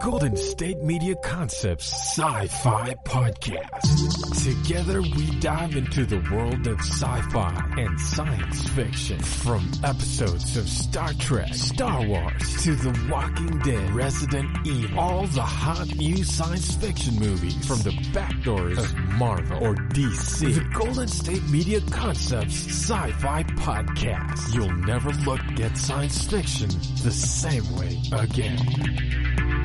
Golden State Media Concepts Sci-Fi Podcast. Together we dive into the world of sci-fi and science fiction. From episodes of Star Trek, Star Wars, to The Walking Dead, Resident Evil, all the hot new science fiction movies from the backdoors of Marvel or DC. The Golden State Media Concepts Sci-Fi Podcast. You'll never look at science fiction the same way again.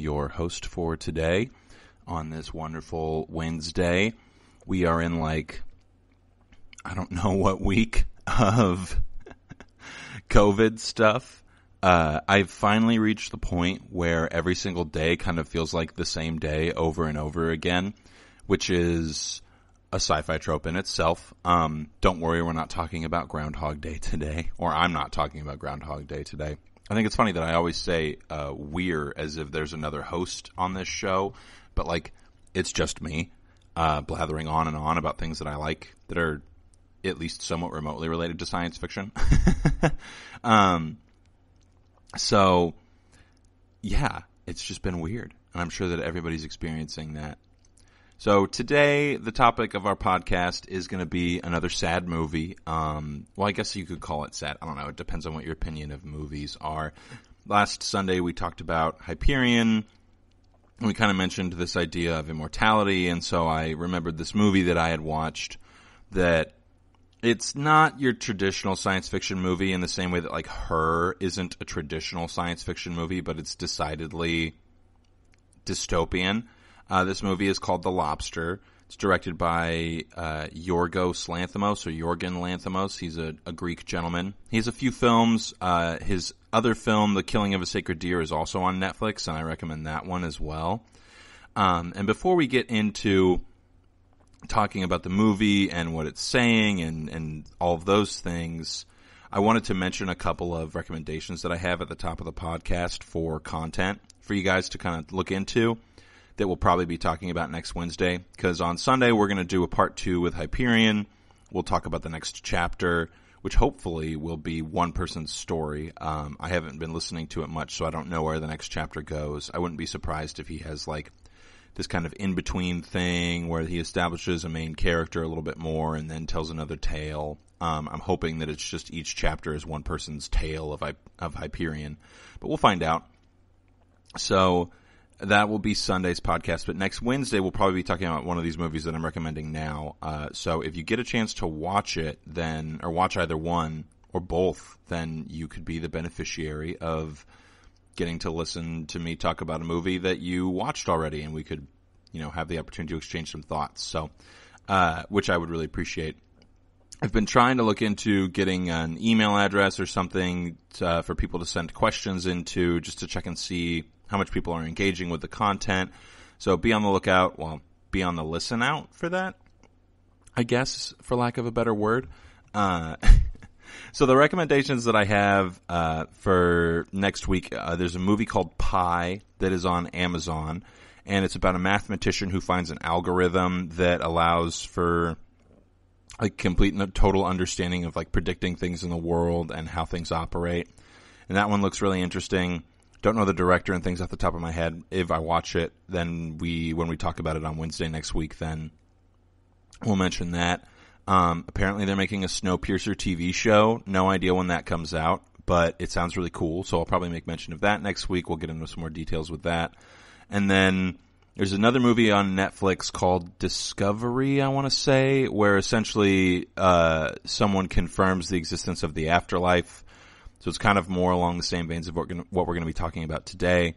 your host for today on this wonderful Wednesday. We are in like I don't know what week of COVID stuff. Uh, I've finally reached the point where every single day kind of feels like the same day over and over again, which is a sci-fi trope in itself. Um, don't worry, we're not talking about Groundhog Day today, or I'm not talking about Groundhog Day today. I think it's funny that I always say uh, "we're" as if there's another host on this show, but like it's just me uh, blathering on and on about things that I like that are at least somewhat remotely related to science fiction. um, so, yeah, it's just been weird. And I'm sure that everybody's experiencing that. So today, the topic of our podcast is going to be another sad movie. Um, well, I guess you could call it sad. I don't know. It depends on what your opinion of movies are. Last Sunday, we talked about Hyperion. We kind of mentioned this idea of immortality, and so I remembered this movie that I had watched that it's not your traditional science fiction movie in the same way that like Her isn't a traditional science fiction movie, but it's decidedly dystopian. Uh, this movie is called The Lobster. It's directed by uh, Yorgos Lanthimos or Yorgan Lanthimos. He's a, a Greek gentleman. He has a few films. Uh, his other film, The Killing of a Sacred Deer, is also on Netflix, and I recommend that one as well. Um, and before we get into talking about the movie and what it's saying and, and all of those things, I wanted to mention a couple of recommendations that I have at the top of the podcast for content for you guys to kind of look into that we'll probably be talking about next Wednesday. Because on Sunday, we're going to do a part two with Hyperion. We'll talk about the next chapter, which hopefully will be one person's story. Um, I haven't been listening to it much, so I don't know where the next chapter goes. I wouldn't be surprised if he has like this kind of in between thing where he establishes a main character a little bit more and then tells another tale. Um, I'm hoping that it's just each chapter is one person's tale of of Hyperion, but we'll find out. So that will be Sunday's podcast, but next Wednesday we'll probably be talking about one of these movies that I'm recommending now. Uh, so if you get a chance to watch it, then or watch either one or both, then you could be the beneficiary of getting to listen to me talk about a movie that you watched already, and we could, you know, have the opportunity to exchange some thoughts. So, uh, which I would really appreciate. I've been trying to look into getting an email address or something to, uh, for people to send questions into, just to check and see how much people are engaging with the content. So be on the lookout. Well, be on the listen out for that. I guess, for lack of a better word. Uh, so the recommendations that I have uh, for next week, uh, there's a movie called Pi that is on Amazon, and it's about a mathematician who finds an algorithm that allows for like complete and total understanding of like predicting things in the world and how things operate. And that one looks really interesting. Don't know the director and things off the top of my head. If I watch it, then we when we talk about it on Wednesday next week, then we'll mention that. Um, apparently, they're making a Snowpiercer TV show. No idea when that comes out, but it sounds really cool. So I'll probably make mention of that next week. We'll get into some more details with that. And then there's another movie on Netflix called Discovery, I want to say, where essentially uh, someone confirms the existence of the afterlife. So it's kind of more along the same veins of what what we're going to be talking about today.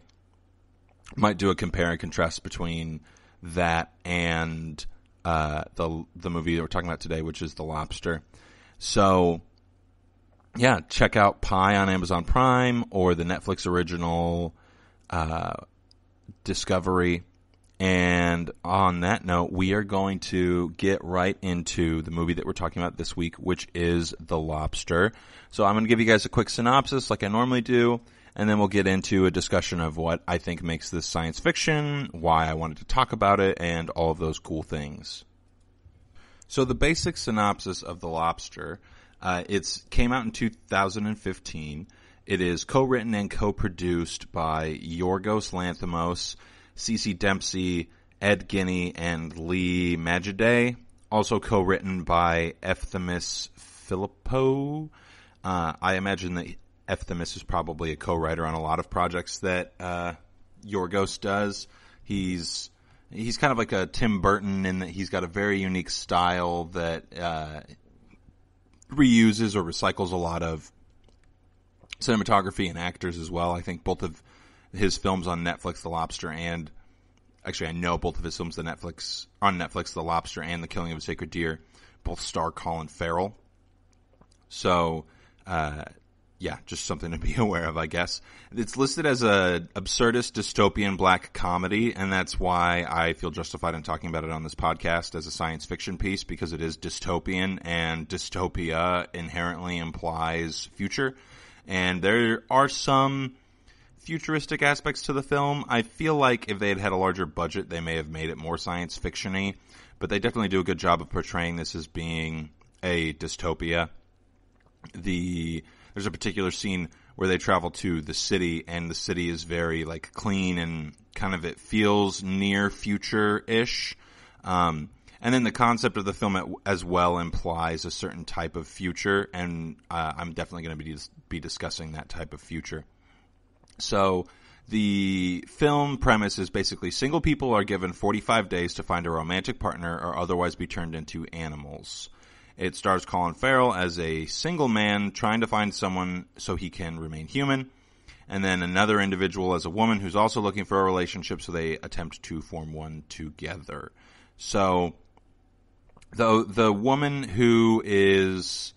Might do a compare and contrast between that and uh, the the movie that we're talking about today, which is The Lobster. So yeah, check out Pi on Amazon Prime or the Netflix original uh, Discovery. And on that note, we are going to get right into the movie that we're talking about this week, which is The Lobster. So I'm going to give you guys a quick synopsis like I normally do, and then we'll get into a discussion of what I think makes this science fiction, why I wanted to talk about it, and all of those cool things. So the basic synopsis of The Lobster, uh, it's came out in 2015. It is co-written and co-produced by Yorgos Lanthimos, Ceci Dempsey, Ed Guiney, and Lee Magiday. Also co-written by Efthimis Filippou. Uh, I imagine that Efthimis is probably a co-writer on a lot of projects that uh, Yorgos does. He's he's kind of like a Tim Burton in that he's got a very unique style that uh, reuses or recycles a lot of cinematography and actors as well. I think both of his films on Netflix, The Lobster, and actually I know both of his films, the Netflix on Netflix, The Lobster and The Killing of a Sacred Deer, both star Colin Farrell. So, uh, yeah, just something to be aware of, I guess. It's listed as a absurdist dystopian black comedy, and that's why I feel justified in talking about it on this podcast as a science fiction piece because it is dystopian, and dystopia inherently implies future. And there are some futuristic aspects to the film. I feel like if they had had a larger budget, they may have made it more science fictiony, but they definitely do a good job of portraying this as being a dystopia. The there's a particular scene where they travel to the city and the city is very like clean and kind of it feels near future ish. Um, and then the concept of the film as well implies a certain type of future, and uh, I'm definitely going to be be discussing that type of future. So the film premise is basically single people are given 45 days to find a romantic partner or otherwise be turned into animals. It stars Colin Farrell as a single man trying to find someone so he can remain human, and then another individual as a woman who's also looking for a relationship, so they attempt to form one together. So, the the woman who is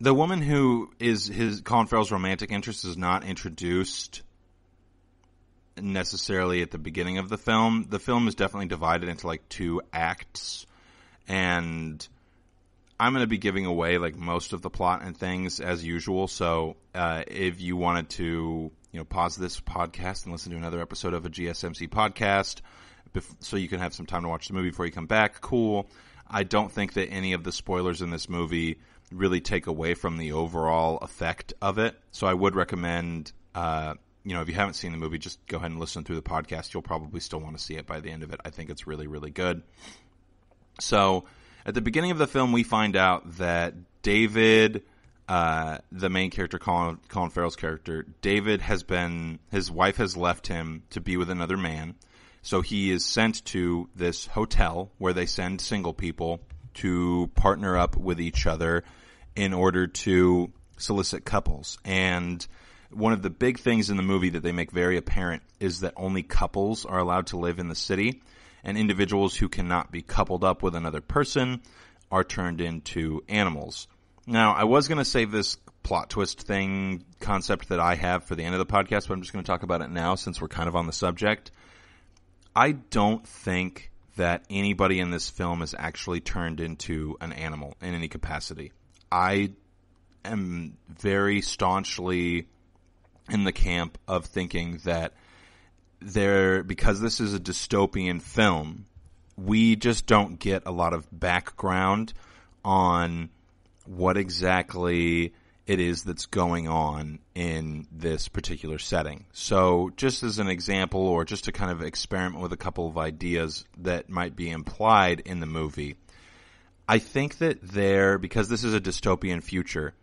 the woman who is his Colin Farrell's romantic interest is not introduced necessarily at the beginning of the film. The film is definitely divided into like two acts and I'm going to be giving away like most of the plot and things as usual. So uh, if you wanted to, you know, pause this podcast and listen to another episode of a GSMC podcast, bef- so you can have some time to watch the movie before you come back, cool. I don't think that any of the spoilers in this movie really take away from the overall effect of it. So I would recommend, uh, you know, if you haven't seen the movie, just go ahead and listen through the podcast. You'll probably still want to see it by the end of it. I think it's really, really good. So at the beginning of the film, we find out that David, uh, the main character, Colin, Colin Farrell's character, David has been, his wife has left him to be with another man. So he is sent to this hotel where they send single people to partner up with each other in order to solicit couples. And one of the big things in the movie that they make very apparent is that only couples are allowed to live in the city and individuals who cannot be coupled up with another person are turned into animals. Now, I was going to save this plot twist thing concept that I have for the end of the podcast, but I'm just going to talk about it now since we're kind of on the subject. I don't think that anybody in this film is actually turned into an animal in any capacity. I am very staunchly in the camp of thinking that there because this is a dystopian film, we just don't get a lot of background on what exactly it is that's going on in this particular setting. So, just as an example, or just to kind of experiment with a couple of ideas that might be implied in the movie, I think that there, because this is a dystopian future,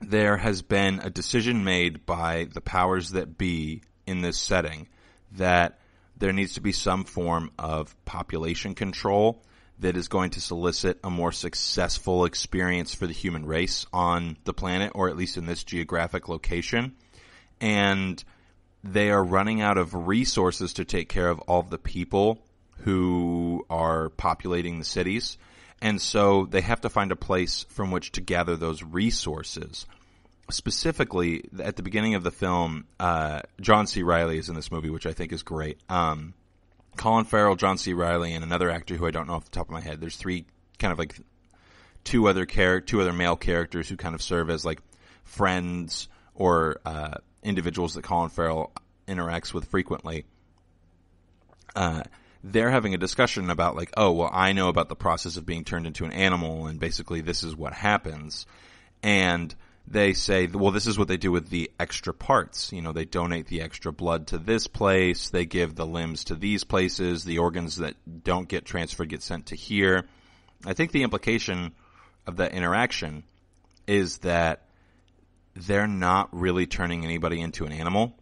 there has been a decision made by the powers that be in this setting that there needs to be some form of population control that is going to solicit a more successful experience for the human race on the planet, or at least in this geographic location. And they are running out of resources to take care of all of the people who are populating the cities. And so they have to find a place from which to gather those resources. specifically at the beginning of the film, uh, John C. Reilly is in this movie, which I think is great. Um, Colin Farrell, John C. Reilly, and another actor who I don't know off the top of my head. There's three kind of like two other char- two other male characters who kind of serve as like friends or uh, individuals that Colin Farrell interacts with frequently. Uh, they're having a discussion about like, oh, well, I know about the process of being turned into an animal, and basically this is what happens. And they say, well, this is what they do with the extra parts. You know, they donate the extra blood to this place, they give the limbs to these places, the organs that don't get transferred get sent to here. I think the implication of that interaction is that they're not really turning anybody into an animal.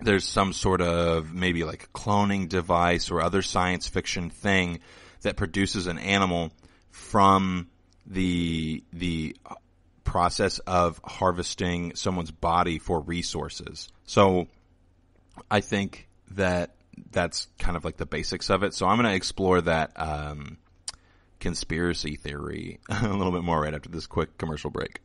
There's some sort of maybe like cloning device or other science fiction thing that produces an animal from the the process of harvesting someone's body for resources. So I think that that's kind of like the basics of it. So I'm going to explore that um, conspiracy theory a little bit more right after this quick commercial break.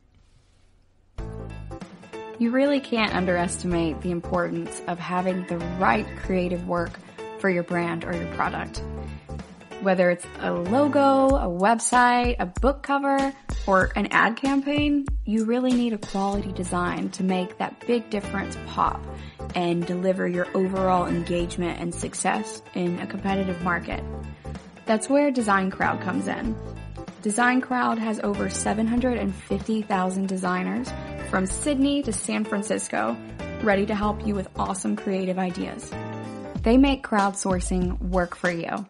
You really can't underestimate the importance of having the right creative work for your brand or your product. Whether it's a logo, a website, a book cover, or an ad campaign, you really need a quality design to make that big difference pop and deliver your overall engagement and success in a competitive market. That's where Design Crowd comes in. Design Crowd has over 750,000 designers from Sydney to San Francisco, ready to help you with awesome creative ideas. They make crowdsourcing work for you.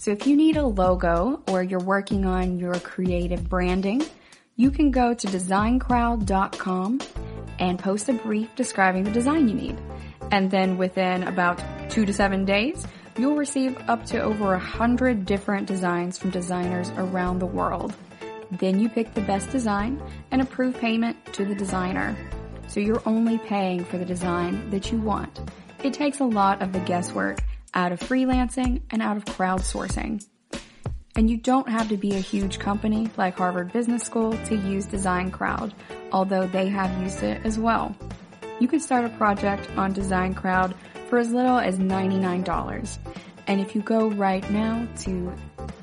So if you need a logo or you're working on your creative branding, you can go to designcrowd.com and post a brief describing the design you need. And then within about two to seven days, you'll receive up to over a hundred different designs from designers around the world. Then you pick the best design and approve payment to the designer. So you're only paying for the design that you want. It takes a lot of the guesswork out of freelancing and out of crowdsourcing. And you don't have to be a huge company like Harvard Business School to use Design Crowd, although they have used it as well. You can start a project on Design Crowd for as little as $99. And if you go right now to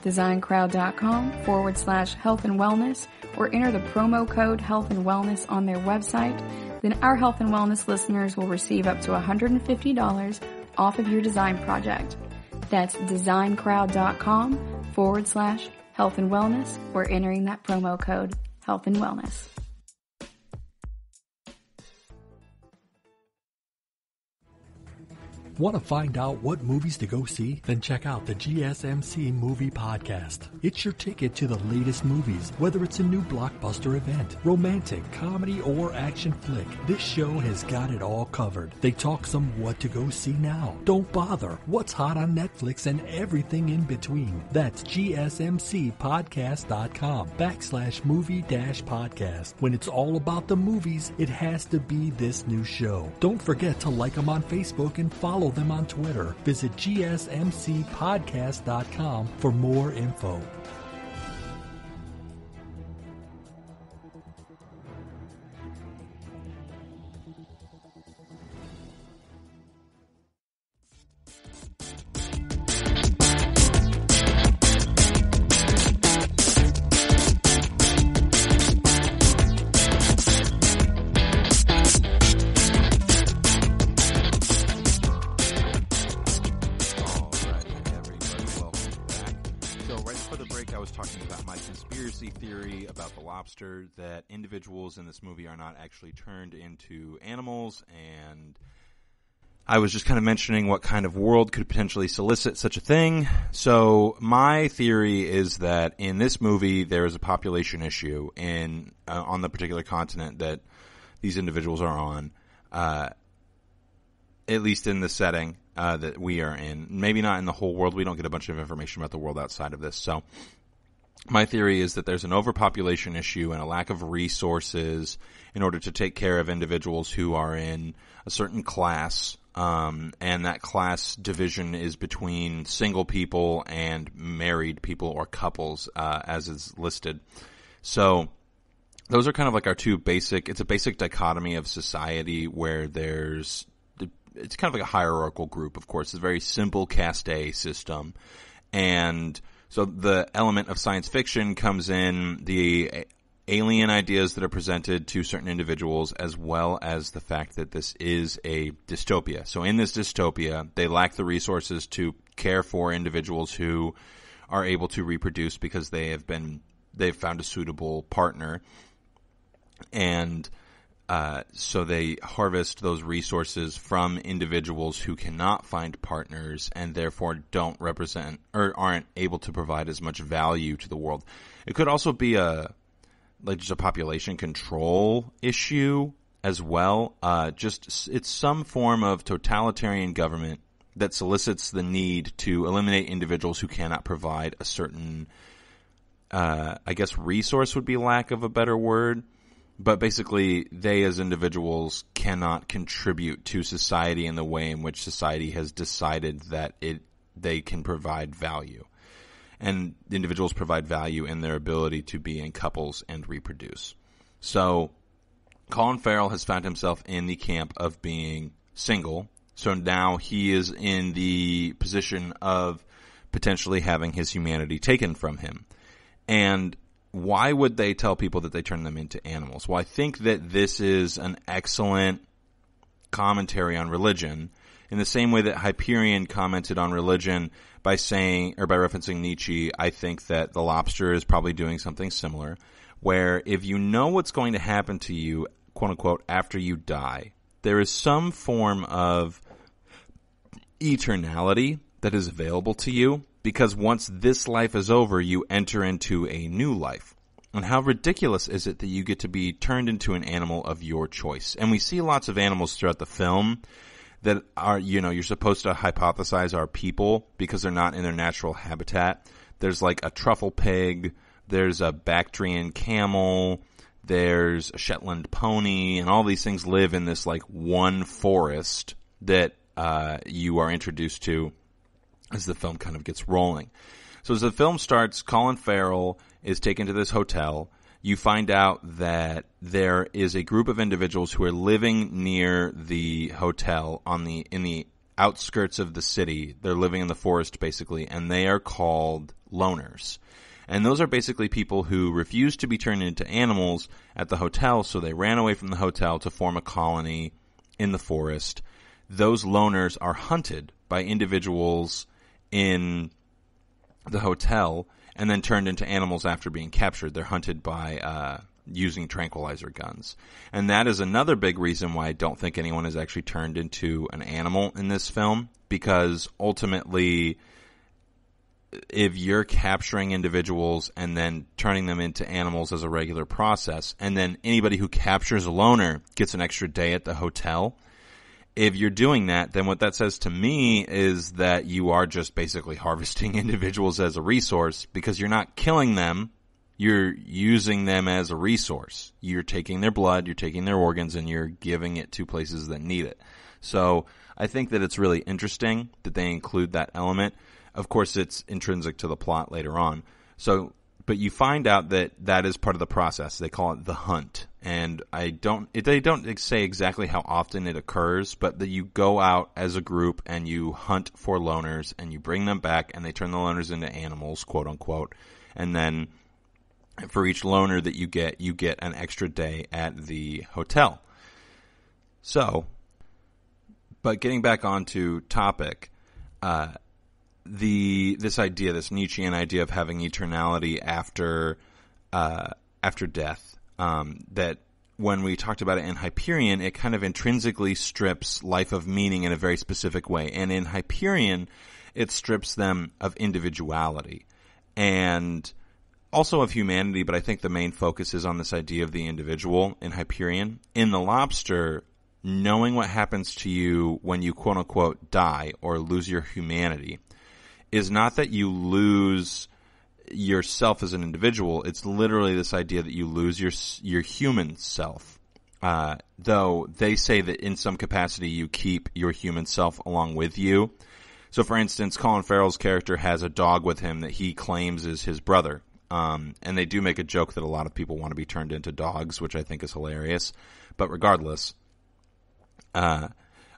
designcrowd.com forward slash health and wellness or enter the promo code health and wellness on their website, then our health and wellness listeners will receive up to $150 off of your design project. That's designcrowd.com forward slash health and wellness or entering that promo code health and wellness. Want to find out what movies to go see? Then check out the GSMC Movie Podcast. It's your ticket to the latest movies, whether it's a new blockbuster event, romantic, comedy, or action flick. This show has got it all covered. They talk some what to go see now. Don't bother. What's hot on Netflix and everything in between. That's GSMCpodcast.com backslash movie dash podcast. When it's all about the movies, it has to be this new show. Don't forget to like them on Facebook and follow them on Twitter. Visit GSMCpodcast.com for more info. In this movie are not actually turned into animals, and I was just kind of mentioning what kind of world could potentially solicit such a thing. So, my theory is that in this movie, there is a population issue in uh, on the particular continent that these individuals are on. Uh, at least in the setting uh, that we are in. Maybe not in the whole world. We don't get a bunch of information about the world outside of this. So, my theory is that there's an overpopulation issue and a lack of resources in order to take care of individuals who are in a certain class. Um, and that class division is between single people and married people or couples, uh, as is listed. So, those are kind of like our two basic. It's a basic dichotomy of society where there's it's kind of like a hierarchical group. Of course, it's a very simple caste system, and so the element of science fiction comes in the alien ideas that are presented to certain individuals, as well as the fact that this is a dystopia. So in this dystopia, they lack the resources to care for individuals who are able to reproduce because they have been they've found a suitable partner and uh, so they harvest those resources from individuals who cannot find partners and therefore don't represent or aren't able to provide as much value to the world. It could also be a like just a population control issue as well. Uh, just it's some form of totalitarian government that solicits the need to eliminate individuals who cannot provide a certain, uh, I guess, resource would be lack of a better word but basically they as individuals cannot contribute to society in the way in which society has decided that it they can provide value. And individuals provide value in their ability to be in couples and reproduce. So colin farrell has found himself in the camp of being single. So now he is in the position of potentially having his humanity taken from him. And why would they tell people that they turn them into animals? Well, I think that this is an excellent commentary on religion in the same way that Hyperion commented on religion by saying, or by referencing Nietzsche, I think that the lobster is probably doing something similar, where if you know what's going to happen to you, quote unquote, after you die, there is some form of eternality that is available to you because once this life is over, you enter into a new life. And how ridiculous is it that you get to be turned into an animal of your choice? And we see lots of animals throughout the film that are, you know, you're supposed to hypothesize are people because they're not in their natural habitat. There's like a truffle pig, there's a Bactrian camel, there's a Shetland pony, and all these things live in this like one forest that uh, you are introduced to as the film kind of gets rolling. So as the film starts, Colin Farrell is taken to this hotel. You find out that there is a group of individuals who are living near the hotel on the in the outskirts of the city. They're living in the forest basically, and they are called loners. And those are basically people who refuse to be turned into animals at the hotel, so they ran away from the hotel to form a colony in the forest. Those loners are hunted by individuals in the hotel and then turned into animals after being captured. They're hunted by uh, using tranquilizer guns. And that is another big reason why I don't think anyone is actually turned into an animal in this film because ultimately if you're capturing individuals and then turning them into animals as a regular process and then anybody who captures a loner gets an extra day at the hotel if you're doing that, then what that says to me is that you are just basically harvesting individuals as a resource because you're not killing them. You're using them as a resource. You're taking their blood, you're taking their organs, and you're giving it to places that need it. So I think that it's really interesting that they include that element. Of course, it's intrinsic to the plot later on. So but you find out that that is part of the process. They call it the hunt, and I don't. They don't say exactly how often it occurs, but that you go out as a group and you hunt for loners, and you bring them back, and they turn the loners into animals, quote unquote, and then for each loner that you get, you get an extra day at the hotel. So, but getting back onto topic, uh, the this idea, this Nietzschean idea of having eternality after uh, after death. Um, that when we talked about it in Hyperion, it kind of intrinsically strips life of meaning in a very specific way, and in Hyperion, it strips them of individuality and also of humanity. But I think the main focus is on this idea of the individual in Hyperion. In the Lobster, knowing what happens to you when you quote unquote die or lose your humanity is not that you lose yourself as an individual. It's literally this idea that you lose your your human self. Uh, though they say that in some capacity you keep your human self along with you. So, for instance, Colin Farrell's character has a dog with him that he claims is his brother, Um, and they do make a joke that a lot of people want to be turned into dogs, which I think is hilarious. But regardless, uh,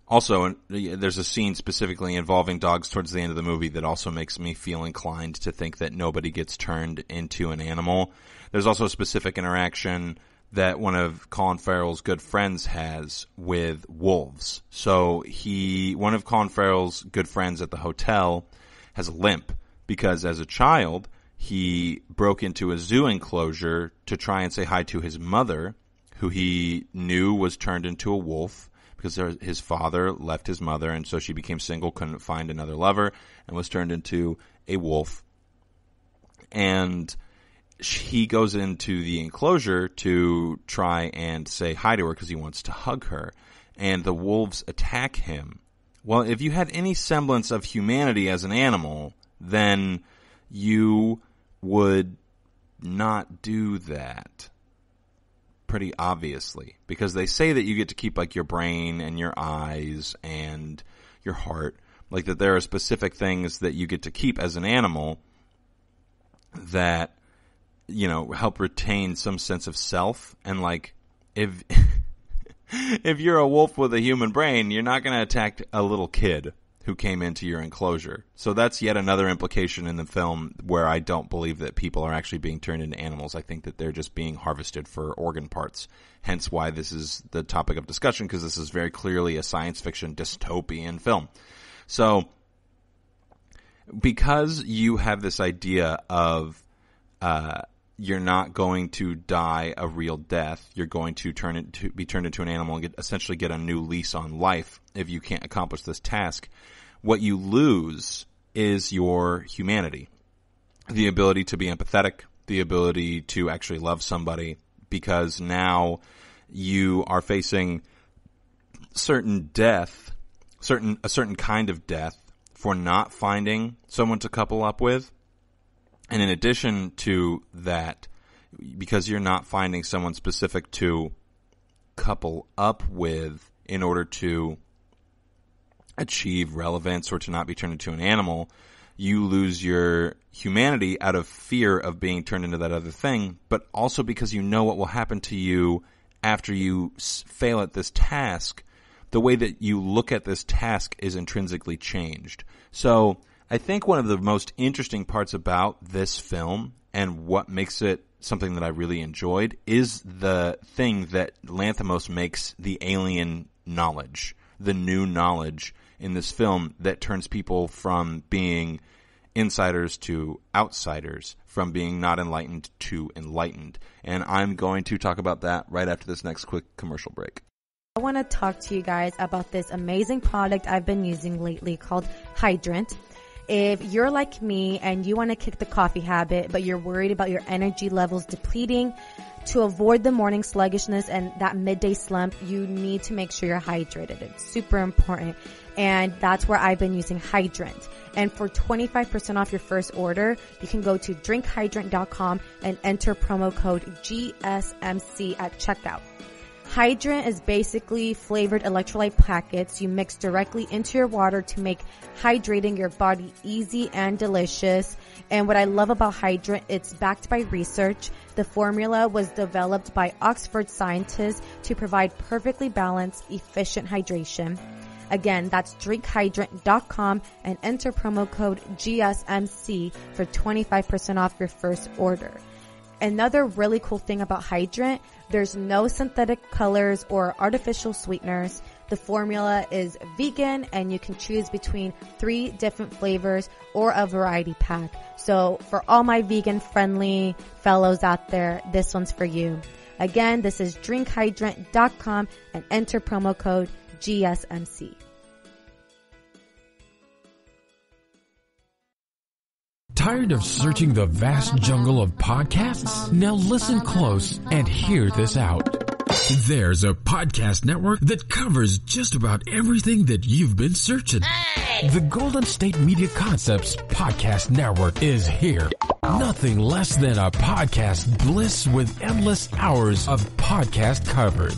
also, there's a scene specifically involving dogs towards the end of the movie that also makes me feel inclined to think that nobody gets turned into an animal. There's also a specific interaction that one of Colin Farrell's good friends has with wolves. So he, one of Colin Farrell's good friends at the hotel has a limp because as a child, he broke into a zoo enclosure to try and say hi to his mother, who he knew was turned into a wolf because his father left his mother and so she became single, couldn't find another lover and was turned into a wolf. And he goes into the enclosure to try and say hi to her because he wants to hug her. And the wolves attack him. Well, if you had any semblance of humanity as an animal, then you would not do that. Pretty obviously. Because they say that you get to keep like your brain and your eyes and your heart. Like that there are specific things that you get to keep as an animal that you know, help retain some sense of self. And like, if, if you're a wolf with a human brain, you're not going to attack a little kid who came into your enclosure. So that's yet another implication in the film where I don't believe that people are actually being turned into animals. I think that they're just being harvested for organ parts. Hence why this is the topic of discussion because this is very clearly a science fiction dystopian film. So because you have this idea of uh, you're not going to die a real death. You're going to turn it to be turned into an animal and get, essentially get a new lease on life if you can't accomplish this task. What you lose is your humanity, the ability to be empathetic, the ability to actually love somebody, because now you are facing certain death, certain a certain kind of death for not finding someone to couple up with and in addition to that, because you're not finding someone specific to couple up with in order to achieve relevance or to not be turned into an animal, you lose your humanity out of fear of being turned into that other thing, but also because you know what will happen to you after you fail at this task. The way that you look at this task is intrinsically changed. So I think one of the most interesting parts about this film and what makes it something that I really enjoyed is the thing that Lanthimos makes the alien knowledge, the new knowledge in this film that turns people from being insiders to outsiders, from being not enlightened to enlightened. And I'm going to talk about that right after this next quick commercial break. I want to talk to you guys about this amazing product I've been using lately called Hydrant. If you're like me and you want to kick the coffee habit, but you're worried about your energy levels depleting, to avoid the morning sluggishness and that midday slump, you need to make sure you're hydrated. It's super important. And that's where I've been using Hydrant. And for 25% off your first order, you can go to drinkhydrant.com and enter promo code GSMC at checkout. Hydrant is basically flavored electrolyte packets you mix directly into your water to make hydrating your body easy and delicious. And what I love about Hydrant, it's backed by research. The formula was developed by Oxford scientists to provide perfectly balanced, efficient hydration. Again, that's drinkhydrant.com and enter promo code GSMC for 25% off your first order. Another really cool thing about Hydrant, there's no synthetic colors or artificial sweeteners. The formula is vegan and you can choose between three different flavors or a variety pack. So for all my vegan friendly fellows out there, this one's for you. Again, this is drinkhydrant.com and enter promo code GSMC. Tired of searching the vast jungle of podcasts? Now listen close and hear this out. There's a podcast network that covers just about everything that you've been searching. Hey! The Golden State Media Concepts Podcast Network is here. Nothing less than a podcast bliss with endless hours of podcast coverage.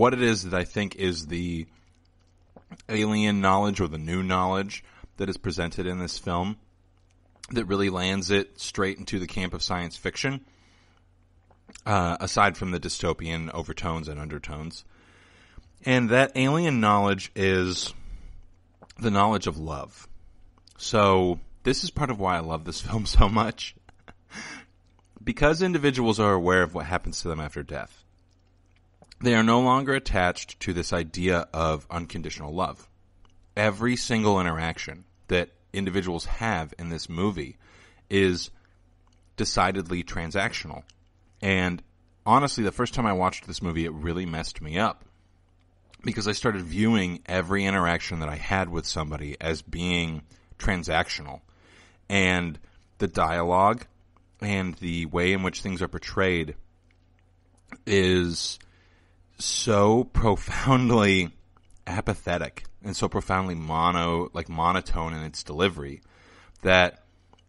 What it is that I think is the alien knowledge or the new knowledge that is presented in this film that really lands it straight into the camp of science fiction, uh, aside from the dystopian overtones and undertones. And that alien knowledge is the knowledge of love. So, this is part of why I love this film so much because individuals are aware of what happens to them after death, they are no longer attached to this idea of unconditional love. Every single interaction that individuals have in this movie is decidedly transactional. And honestly, the first time I watched this movie, it really messed me up because I started viewing every interaction that I had with somebody as being transactional. And the dialogue and the way in which things are portrayed is so profoundly apathetic and so profoundly mono like monotone in its delivery that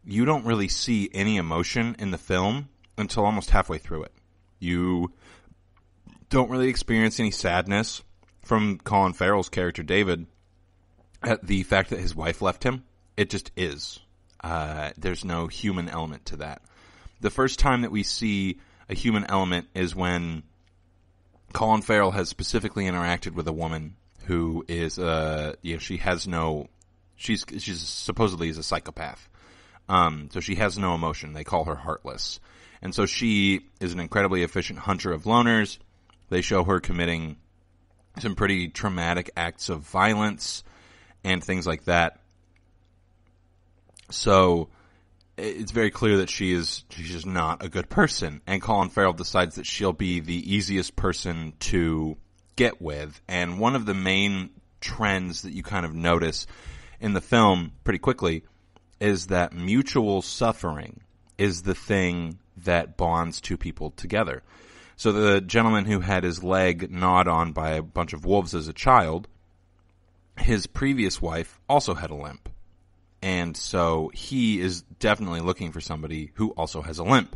you don't really see any emotion in the film until almost halfway through it. You don't really experience any sadness from Colin Farrell's character David at the fact that his wife left him. It just is. Uh, there's no human element to that. The first time that we see a human element is when Colin Farrell has specifically interacted with a woman who is, uh, you know, she has no, she's she's supposedly is a psychopath. Um, so she has no emotion. They call her heartless, and so she is an incredibly efficient hunter of loners. They show her committing some pretty traumatic acts of violence and things like that. So it's very clear that she is she's just not a good person. And Colin Farrell decides that she'll be the easiest person to get with. And one of the main trends that you kind of notice in the film pretty quickly is that mutual suffering is the thing that bonds two people together. So the gentleman who had his leg gnawed on by a bunch of wolves as a child, his previous wife also had a limp. And so he is definitely looking for somebody who also has a limp.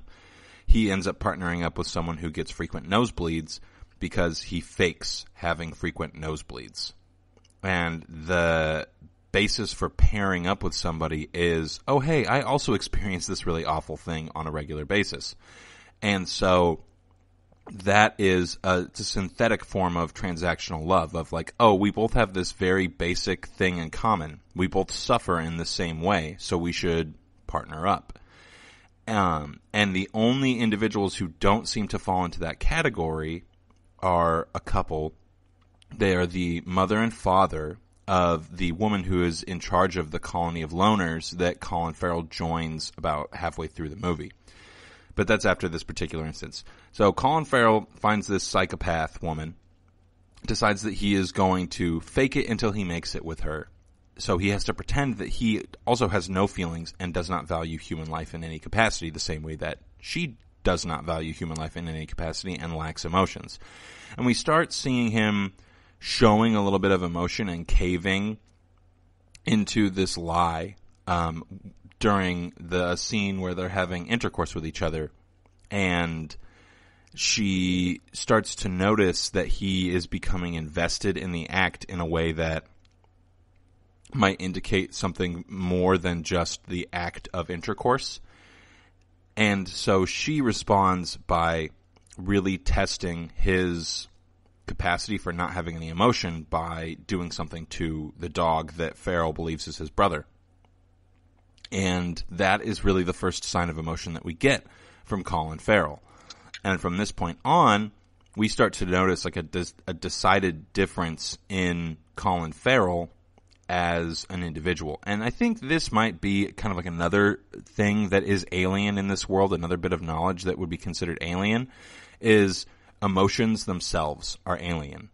He ends up partnering up with someone who gets frequent nosebleeds because he fakes having frequent nosebleeds. And the basis for pairing up with somebody is, oh, hey, I also experience this really awful thing on a regular basis. And so that is a, a synthetic form of transactional love of like, oh, we both have this very basic thing in common. We both suffer in the same way, so we should partner up. Um, and the only individuals who don't seem to fall into that category are a couple. They are the mother and father of the woman who is in charge of the colony of loners that Colin Farrell joins about halfway through the movie. But that's after this particular instance. So Colin Farrell finds this psychopath woman, decides that he is going to fake it until he makes it with her. So he has to pretend that he also has no feelings and does not value human life in any capacity the same way that she does not value human life in any capacity and lacks emotions. And we start seeing him showing a little bit of emotion and caving into this lie um, during the scene where they're having intercourse with each other. And she starts to notice that he is becoming invested in the act in a way that might indicate something more than just the act of intercourse. And so she responds by really testing his capacity for not having any emotion by doing something to the dog that Farrell believes is his brother. And that is really the first sign of emotion that we get from Colin Farrell. And from this point on, we start to notice like a, a decided difference in Colin Farrell as an individual. And I think this might be kind of like another thing that is alien in this world, another bit of knowledge that would be considered alien is emotions themselves are alien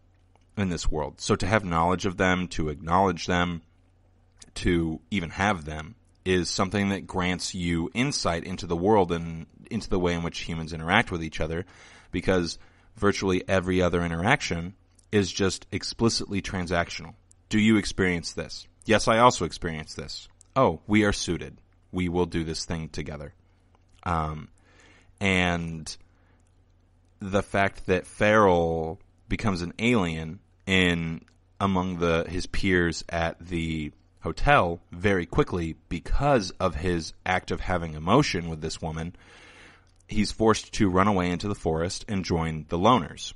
in this world. So to have knowledge of them, to acknowledge them, to even have them is something that grants you insight into the world and into the way in which humans interact with each other because virtually every other interaction is just explicitly transactional. Do you experience this? Yes, I also experience this. Oh, we are suited. We will do this thing together. Um, and the fact that Farrell becomes an alien in among the his peers at the hotel very quickly because of his act of having emotion with this woman. He's forced to run away into the forest and join the loners.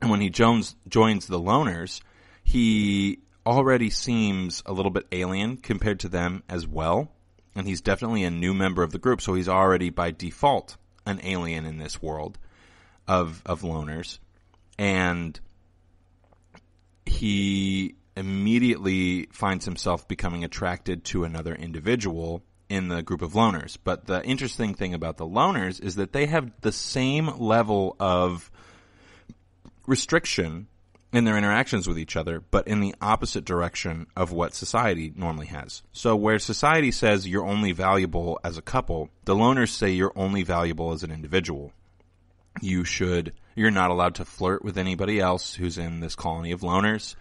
And when he joins joins the loners, he already seems a little bit alien compared to them as well. And he's definitely a new member of the group, so he's already by default an alien in this world of of loners. And he immediately finds himself becoming attracted to another individual in the group of loners. But the interesting thing about the loners is that they have the same level of restriction in their interactions with each other, but in the opposite direction of what society normally has. So where society says you're only valuable as a couple, the loners say you're only valuable as an individual. You should, you're not allowed to flirt with anybody else who's in this colony of loners.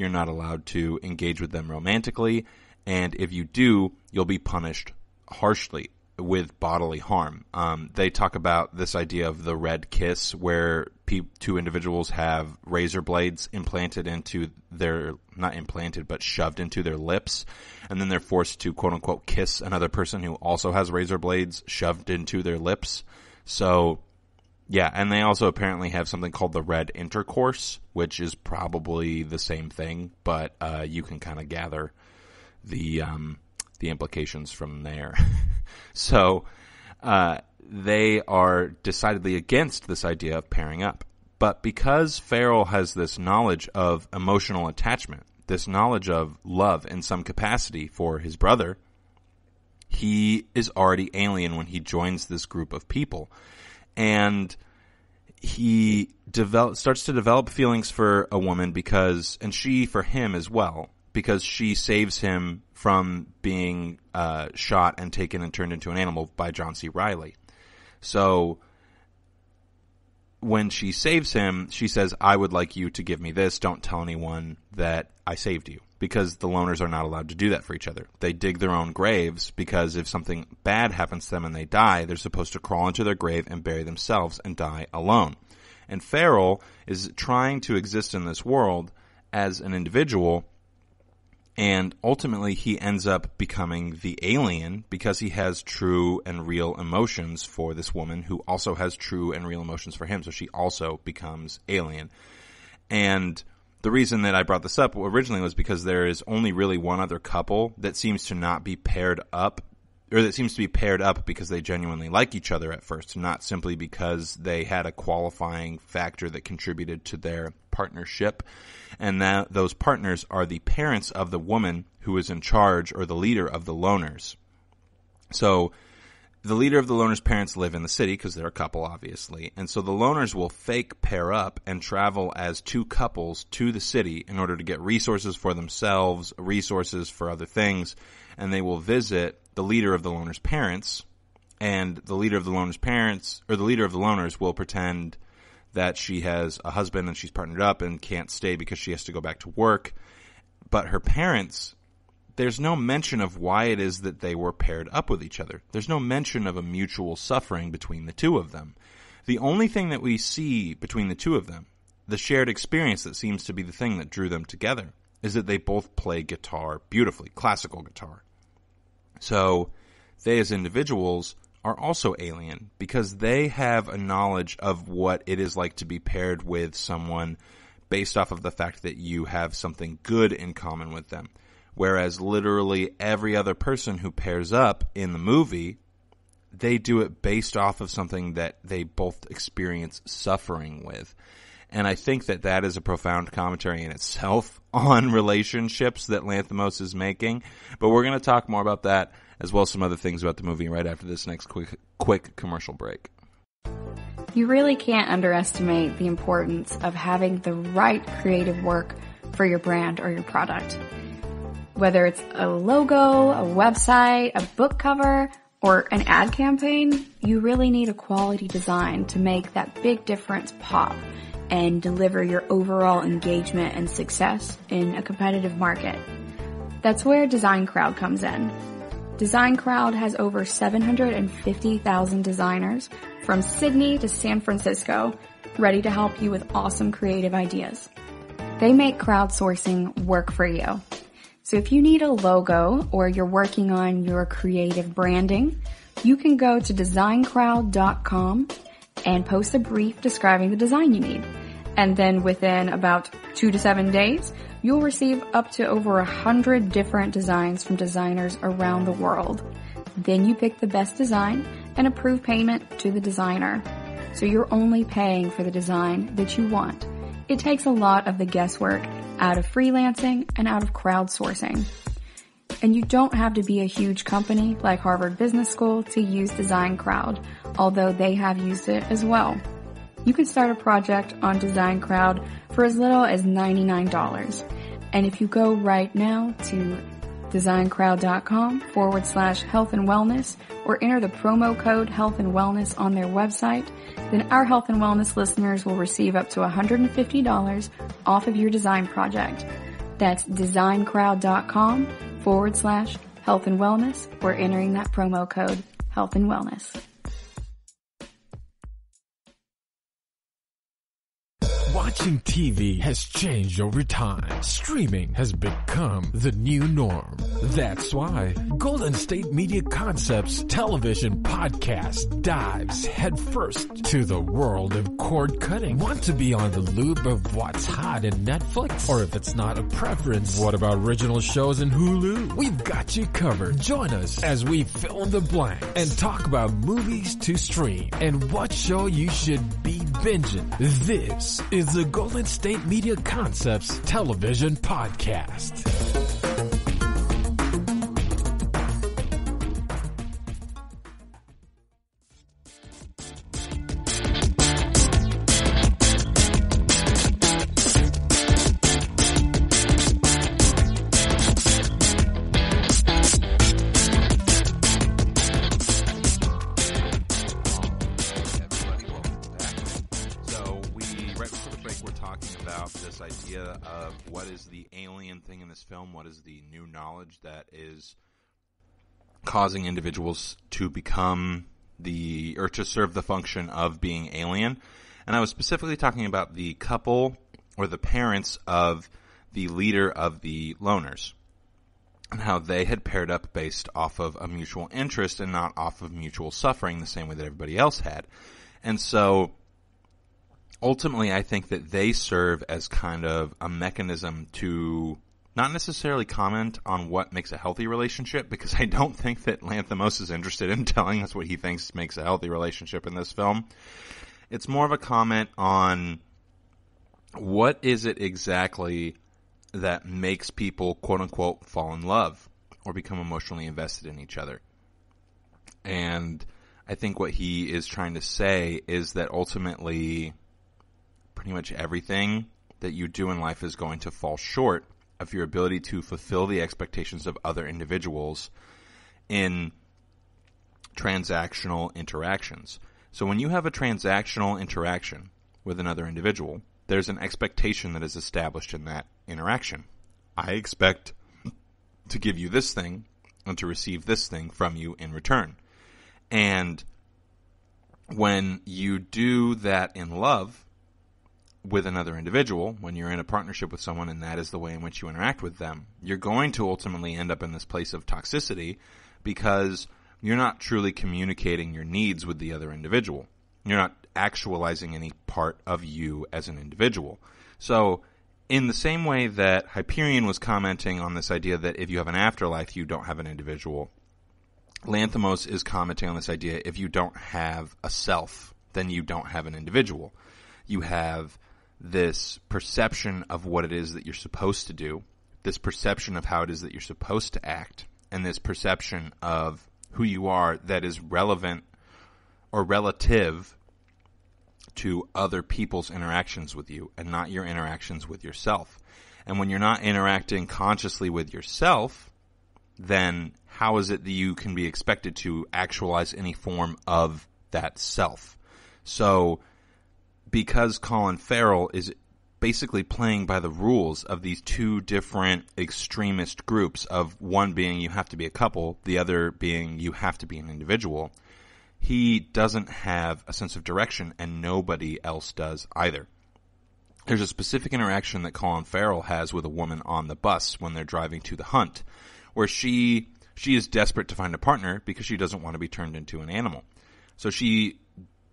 You're not allowed to engage with them romantically. And if you do, you'll be punished harshly with bodily harm. Um, they talk about this idea of the red kiss, where pe- two individuals have razor blades implanted into their, not implanted, but shoved into their lips. And then they're forced to quote unquote kiss another person who also has razor blades shoved into their lips. So yeah, and they also apparently have something called the red intercourse, which is probably the same thing, but uh, you can kind of gather the um, the implications from there. so uh, they are decidedly against this idea of pairing up. But because Farrell has this knowledge of emotional attachment, this knowledge of love in some capacity for his brother, he is already alien when he joins this group of people and he develop starts to develop feelings for a woman because, and she for him as well, because she saves him from being uh, shot and taken and turned into an animal by John C. Reilly. So when she saves him, she says, "I would like you to give me this. Don't tell anyone that I saved you." Because the loners are not allowed to do that for each other. They dig their own graves because if something bad happens to them and they die, they're supposed to crawl into their grave and bury themselves and die alone. And Farrell is trying to exist in this world as an individual and ultimately he ends up becoming the alien because he has true and real emotions for this woman who also has true and real emotions for him. So she also becomes alien. And the reason that I brought this up originally was because there is only really one other couple that seems to not be paired up or that seems to be paired up because they genuinely like each other at first, not simply because they had a qualifying factor that contributed to their partnership and that those partners are the parents of the woman who is in charge or the leader of the loners. So the leader of the loners' parents live in the city because they're a couple, obviously. And so the loners will fake pair up and travel as two couples to the city in order to get resources for themselves, resources for other things. And they will visit the leader of the loners' parents. And the leader of the loners' parents, or the leader of the loners will pretend that she has a husband and she's partnered up and can't stay because she has to go back to work. But her parents, there's no mention of why it is that they were paired up with each other. There's no mention of a mutual suffering between the two of them. The only thing that we see between the two of them, the shared experience that seems to be the thing that drew them together, is that they both play guitar beautifully, classical guitar. So they as individuals are also alien because they have a knowledge of what it is like to be paired with someone based off of the fact that you have something good in common with them. Whereas literally every other person who pairs up in the movie, they do it based off of something that they both experience suffering with. And I think that that is a profound commentary in itself on relationships that Lanthimos is making. But we're going to talk more about that as well as some other things about the movie right after this next quick, quick commercial break. You really can't underestimate the importance of having the right creative work for your brand or your product. Whether it's a logo, a website, a book cover, or an ad campaign, you really need a quality design to make that big difference pop and deliver your overall engagement and success in a competitive market. That's where Design Crowd comes in. Design Crowd has over 750,000 designers from Sydney to San Francisco ready to help you with awesome creative ideas. They make crowdsourcing work for you. So if you need a logo or you're working on your creative branding, you can go to designcrowd.com and post a brief describing the design you need. And then within about two to seven days, you'll receive up to over a hundred different designs from designers around the world. Then you pick the best design and approve payment to the designer. So you're only paying for the design that you want. It takes a lot of the guesswork out of freelancing and out of crowdsourcing. And you don't have to be a huge company like Harvard Business School to use Design Crowd, although they have used it as well. You can start a project on Design Crowd for as little as $99. And if you go right now to designcrowd.com forward slash health and wellness or enter the promo code health and wellness on their website, then our health and wellness listeners will receive up to $150 off of your design project. That's designcrowd.com forward slash health and wellness or entering that promo code health and wellness. Watching TV has changed over time. Streaming has become the new norm. That's why Golden State Media Concepts television podcast dives headfirst to the world of cord cutting. Want to be on the loop of what's hot in Netflix? Or if it's not a preference, what about original shows in Hulu? We've got you covered. Join us as we fill in the blank and talk about movies to stream and what show you should be binging. This is the Golden State Media Concepts television podcast. Knowledge that is causing individuals to become the or to serve the function of being alien. And I was specifically talking about the couple or the parents of the leader of the loners and how they had paired up based off of a mutual interest and not off of mutual suffering the same way that everybody else had. And so ultimately I think that they serve as kind of a mechanism to not necessarily comment on what makes a healthy relationship because I don't think that Lanthimos is interested in telling us what he thinks makes a healthy relationship in this film. It's more of a comment on what is it exactly that makes people quote unquote fall in love or become emotionally invested in each other. And I think what he is trying to say is that ultimately pretty much everything that you do in life is going to fall short of your ability to fulfill the expectations of other individuals in transactional interactions. So when you have a transactional interaction with another individual, there's an expectation that is established in that interaction. I expect to give you this thing and to receive this thing from you in return. And when you do that in love with another individual, when you're in a partnership with someone and that is the way in which you interact with them, you're going to ultimately end up in this place of toxicity because you're not truly communicating your needs with the other individual. You're not actualizing any part of you as an individual. So, in the same way that Hyperion was commenting on this idea that if you have an afterlife, you don't have an individual, Lanthimos is commenting on this idea if you don't have a self, then you don't have an individual. You have this perception of what it is that you're supposed to do, this perception of how it is that you're supposed to act, and this perception of who you are that is relevant or relative to other people's interactions with you and not your interactions with yourself. And when you're not interacting consciously with yourself, then how is it that you can be expected to actualize any form of that self? So, because Colin Farrell is basically playing by the rules of these two different extremist groups of one being you have to be a couple, the other being you have to be an individual, he doesn't have a sense of direction and nobody else does either. There's a specific interaction that Colin Farrell has with a woman on the bus when they're driving to the hunt, where she she is desperate to find a partner because she doesn't want to be turned into an animal. So she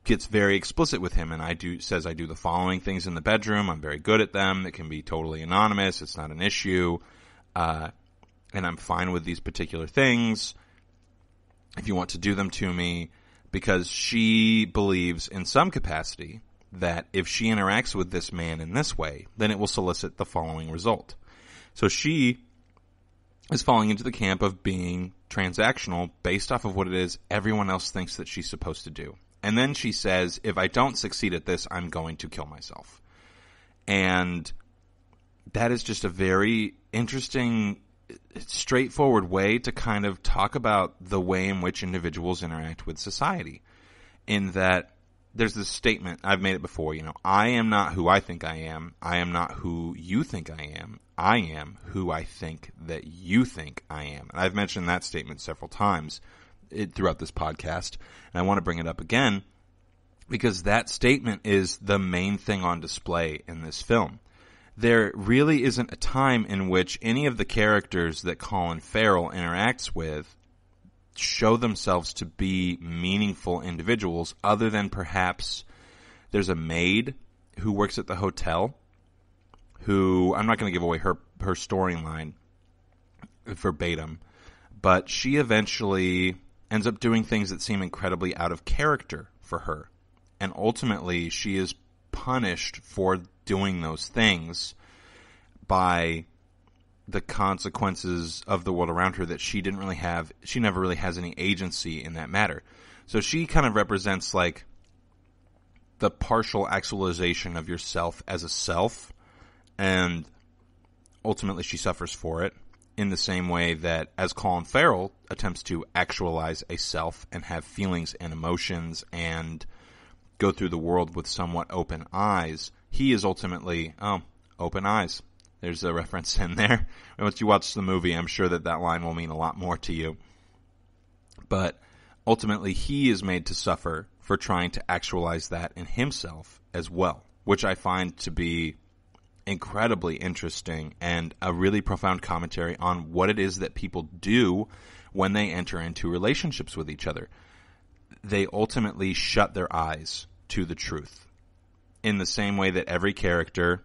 gets very explicit with him and I do says I do the following things in the bedroom. I'm very good at them. It can be totally anonymous. It's not an issue. Uh, and I'm fine with these particular things. If you want to do them to me, because she believes in some capacity that if she interacts with this man in this way, then it will solicit the following result. So she is falling into the camp of being transactional based off of what it is everyone else thinks that she's supposed to do. And then she says, if I don't succeed at this, I'm going to kill myself. And that is just a very interesting, straightforward way to kind of talk about the way in which individuals interact with society. In that there's this statement, I've made it before, you know, I am not who I think I am. I am not who you think I am. I am who I think that you think I am. And I've mentioned that statement several times it, throughout this podcast, and I want to bring it up again because that statement is the main thing on display in this film. There really isn't a time in which any of the characters that Colin Farrell interacts with show themselves to be meaningful individuals other than perhaps there's a maid who works at the hotel who I'm not going to give away her her storyline verbatim, but she eventually ends up doing things that seem incredibly out of character for her. And ultimately, she is punished for doing those things by the consequences of the world around her that she didn't really have, she never really has any agency in that matter. So she kind of represents like the partial actualization of yourself as a self, and ultimately she suffers for it in the same way that as Colin Farrell attempts to actualize a self and have feelings and emotions and go through the world with somewhat open eyes, he is ultimately, oh, open eyes. There's a reference in there. Once you watch the movie, I'm sure that that line will mean a lot more to you. But ultimately, he is made to suffer for trying to actualize that in himself as well, which I find to be incredibly interesting and a really profound commentary on what it is that people do when they enter into relationships with each other. They ultimately shut their eyes to the truth. In the same way that every character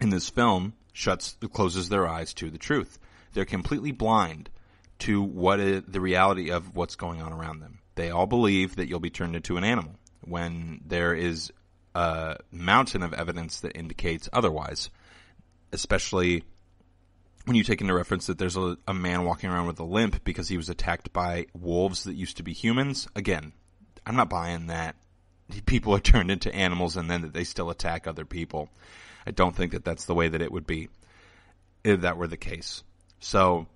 in this film shuts closes their eyes to the truth. They're completely blind to what is the reality of what's going on around them. They all believe that you'll be turned into an animal when there is a mountain of evidence that indicates otherwise, especially when you take into reference that there's a, a, man walking around with a limp because he was attacked by wolves that used to be humans. Again, I'm not buying that people are turned into animals and then that they still attack other people. I don't think that that's the way that it would be if that were the case. So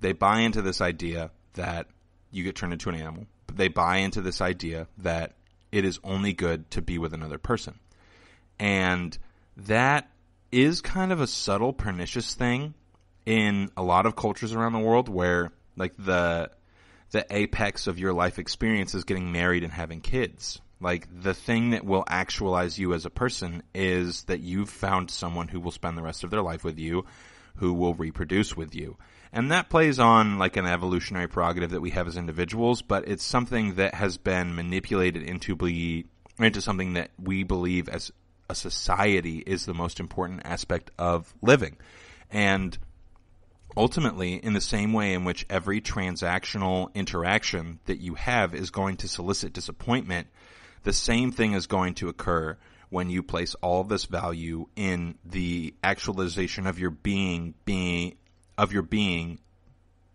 they buy into this idea that you get turned into an animal. But they buy into this idea that it is only good to be with another person. And that is kind of a subtle, pernicious thing in a lot of cultures around the world where like the the apex of your life experience is getting married and having kids. Like the thing that will actualize you as a person is that you've found someone who will spend the rest of their life with you, who will reproduce with you. And that plays on like an evolutionary prerogative that we have as individuals, but it's something that has been manipulated into be into something that we believe as a society is the most important aspect of living. And ultimately, in the same way in which every transactional interaction that you have is going to solicit disappointment, the same thing is going to occur when you place all this value in the actualization of your being being of your being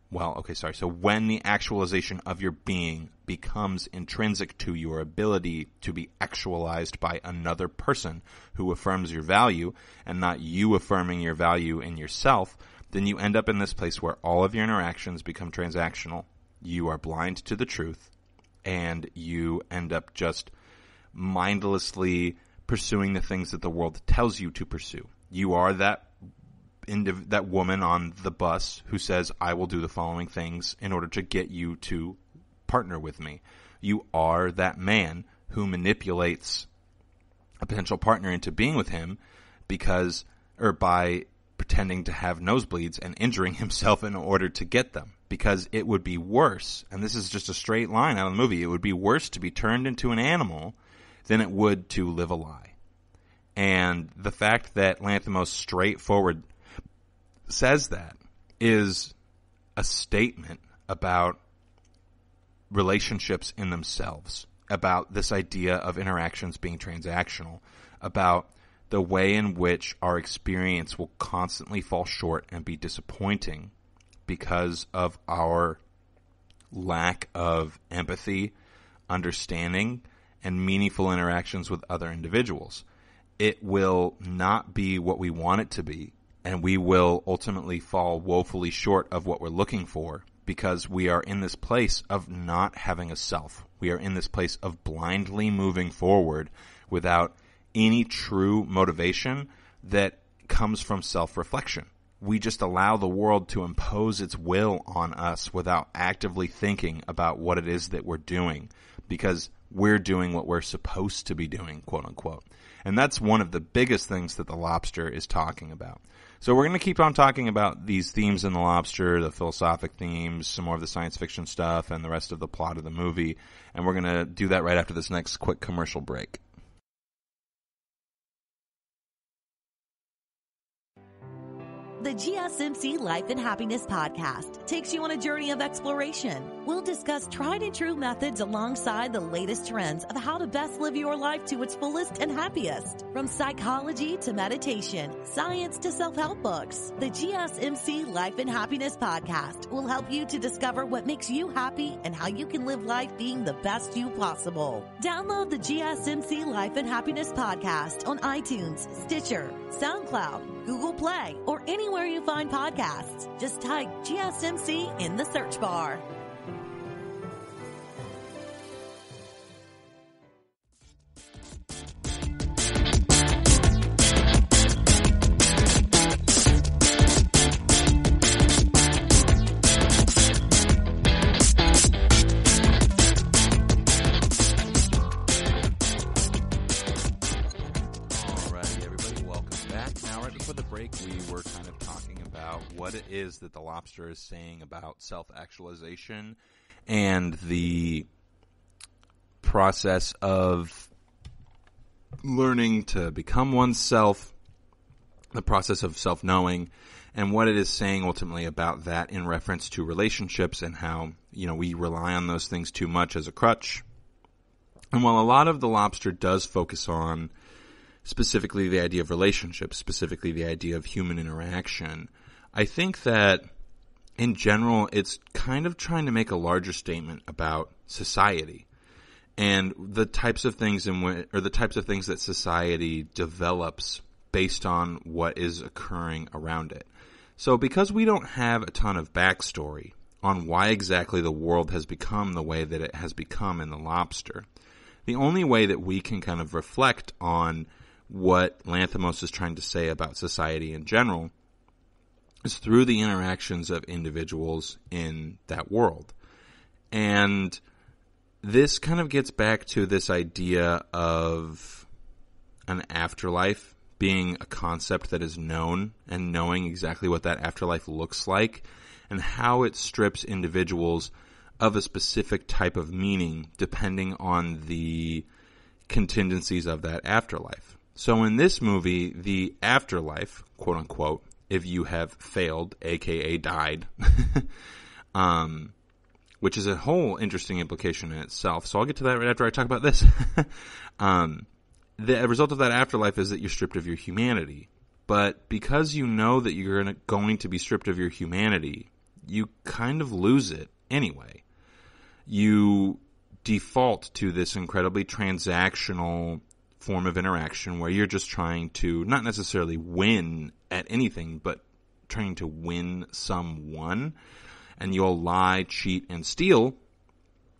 well, okay, sorry. So when the actualization of your being becomes intrinsic to your ability to be actualized by another person who affirms your value and not you affirming your value in yourself, then you end up in this place where all of your interactions become transactional. You are blind to the truth and you end up just mindlessly pursuing the things that the world tells you to pursue. You are that indiv- that woman on the bus who says, I will do the following things in order to get you to partner with me. You are that man who manipulates a potential partner into being with him because, or by pretending to have nosebleeds and injuring himself in order to get them. Because it would be worse, and this is just a straight line out of the movie, it would be worse to be turned into an animal than it would to live a lie. And the fact that Lanthimos straightforward says that is a statement about relationships in themselves, about this idea of interactions being transactional, about the way in which our experience will constantly fall short and be disappointing because of our lack of empathy, understanding, and meaningful interactions with other individuals. It will not be what we want it to be and we will ultimately fall woefully short of what we're looking for because we are in this place of not having a self. We are in this place of blindly moving forward without any true motivation that comes from self-reflection. We just allow the world to impose its will on us without actively thinking about what it is that we're doing because we're doing what we're supposed to be doing, quote unquote. And that's one of the biggest things that the lobster is talking about. So we're going to keep on talking about these themes in the lobster, the philosophic themes, some more of the science fiction stuff, and the rest of the plot of the movie. And we're going to do that right after this next quick commercial break. The GSMC Life and Happiness podcast takes you on a journey of exploration. We'll discuss tried and true methods alongside the latest trends of how to best live your life to its fullest and happiest. From psychology to meditation, science to self-help books, the GSMC Life and Happiness podcast will help you to discover what makes you happy and how you can live life being the best you possible. Download the GSMC Life and Happiness podcast on iTunes, Stitcher, SoundCloud, Google Play, or anywhere you find podcasts. Just type GSMC in the search bar. What it is that the lobster is saying about self-actualization and the process of learning to become oneself, the process of self-knowing, and what it is saying ultimately about that in reference to relationships and how, you know, we rely on those things too much as a crutch. And while a lot of the lobster does focus on specifically the idea of relationships, specifically the idea of human interaction, I think that in general, it's kind of trying to make a larger statement about society and the types of things in which, or the types of things that society develops based on what is occurring around it. So because we don't have a ton of backstory on why exactly the world has become the way that it has become in the lobster, the only way that we can kind of reflect on what Lanthimos is trying to say about society in general through the interactions of individuals in that world. And this kind of gets back to this idea of an afterlife being a concept that is known and knowing exactly what that afterlife looks like and how it strips individuals of a specific type of meaning depending on the contingencies of that afterlife. So in this movie, the afterlife, quote unquote, if you have failed, aka died, um, which is a whole interesting implication in itself. So I'll get to that right after I talk about this. um, the result of that afterlife is that you're stripped of your humanity. But because you know that you're going to be stripped of your humanity, you kind of lose it anyway. You default to this incredibly transactional form of interaction where you're just trying to not necessarily win at anything, but trying to win someone. And you'll lie, cheat, and steal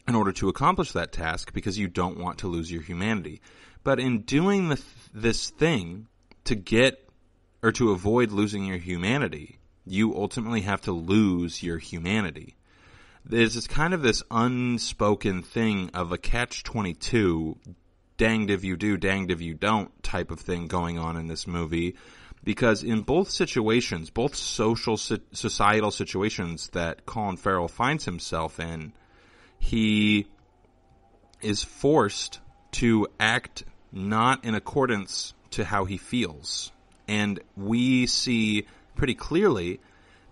in order to accomplish that task because you don't want to lose your humanity. But in doing the, this thing to get or to avoid losing your humanity, you ultimately have to lose your humanity. There's this kind of this unspoken thing of a catch 22, danged if you do, danged if you don't type of thing going on in this movie. Because in both situations, both social, societal situations that Colin Farrell finds himself in, he is forced to act not in accordance to how he feels. And we see pretty clearly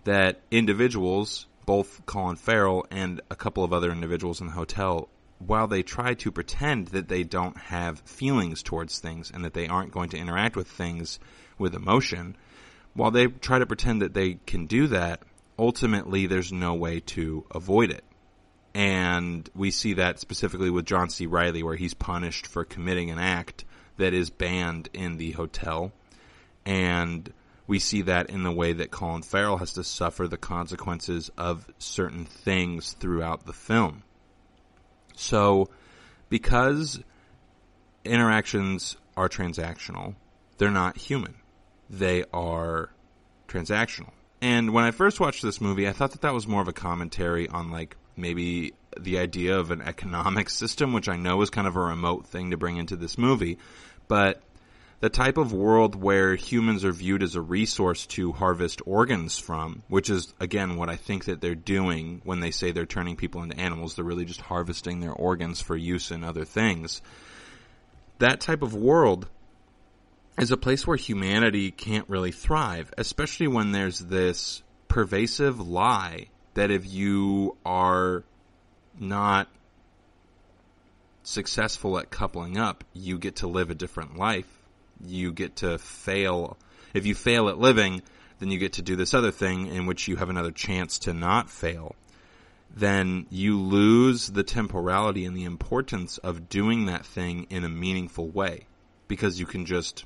that individuals, both Colin Farrell and a couple of other individuals in the hotel, while they try to pretend that they don't have feelings towards things and that they aren't going to interact with things with emotion, while they try to pretend that they can do that, ultimately there's no way to avoid it. And we see that specifically with John C. Reilly, where he's punished for committing an act that is banned in the hotel. And we see that in the way that Colin Farrell has to suffer the consequences of certain things throughout the film. So, because interactions are transactional, they're not human. They are transactional. And when I first watched this movie, I thought that that was more of a commentary on like maybe the idea of an economic system, which I know is kind of a remote thing to bring into this movie, but the type of world where humans are viewed as a resource to harvest organs from, which is again what I think that they're doing when they say they're turning people into animals. They're really just harvesting their organs for use in other things. That type of world is a place where humanity can't really thrive, especially when there's this pervasive lie that if you are not successful at coupling up, you get to live a different life you get to fail. If you fail at living, then you get to do this other thing in which you have another chance to not fail. Then you lose the temporality and the importance of doing that thing in a meaningful way because you can just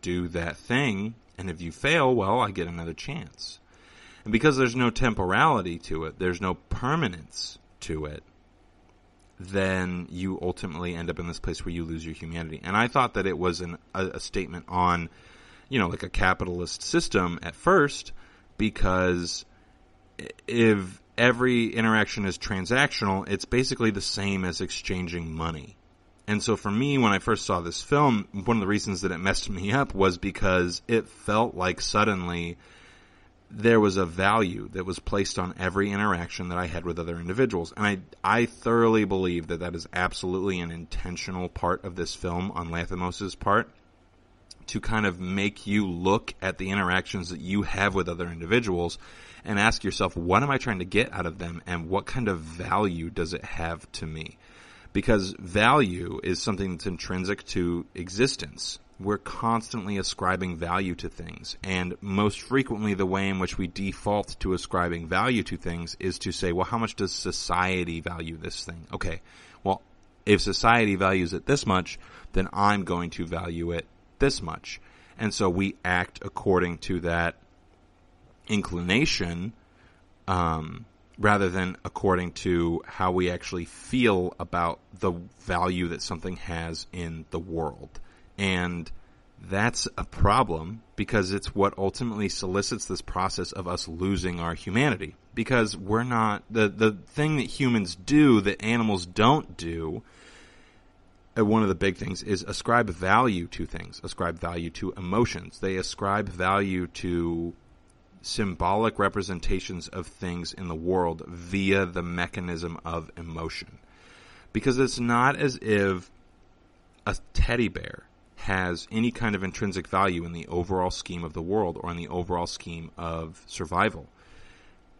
do that thing and if you fail, well, I get another chance. And because there's no temporality to it, there's no permanence to it, then you ultimately end up in this place where you lose your humanity. And I thought that it was an, a, a statement on, you know, like a capitalist system at first, because if every interaction is transactional, it's basically the same as exchanging money. And so for me, when I first saw this film, one of the reasons that it messed me up was because it felt like suddenly there was a value that was placed on every interaction that I had with other individuals. And I, I thoroughly believe that that is absolutely an intentional part of this film on Lanthimos's part to kind of make you look at the interactions that you have with other individuals and ask yourself, what am I trying to get out of them and what kind of value does it have to me? Because value is something that's intrinsic to existence we're constantly ascribing value to things. And most frequently, the way in which we default to ascribing value to things is to say, well, how much does society value this thing? Okay, well, if society values it this much, then I'm going to value it this much. And so we act according to that inclination, um, rather than according to how we actually feel about the value that something has in the world. And that's a problem because it's what ultimately solicits this process of us losing our humanity. Because we're not, the, the thing that humans do that animals don't do, uh, one of the big things is ascribe value to things, ascribe value to emotions. They ascribe value to symbolic representations of things in the world via the mechanism of emotion. Because it's not as if a teddy bear has any kind of intrinsic value in the overall scheme of the world or in the overall scheme of survival.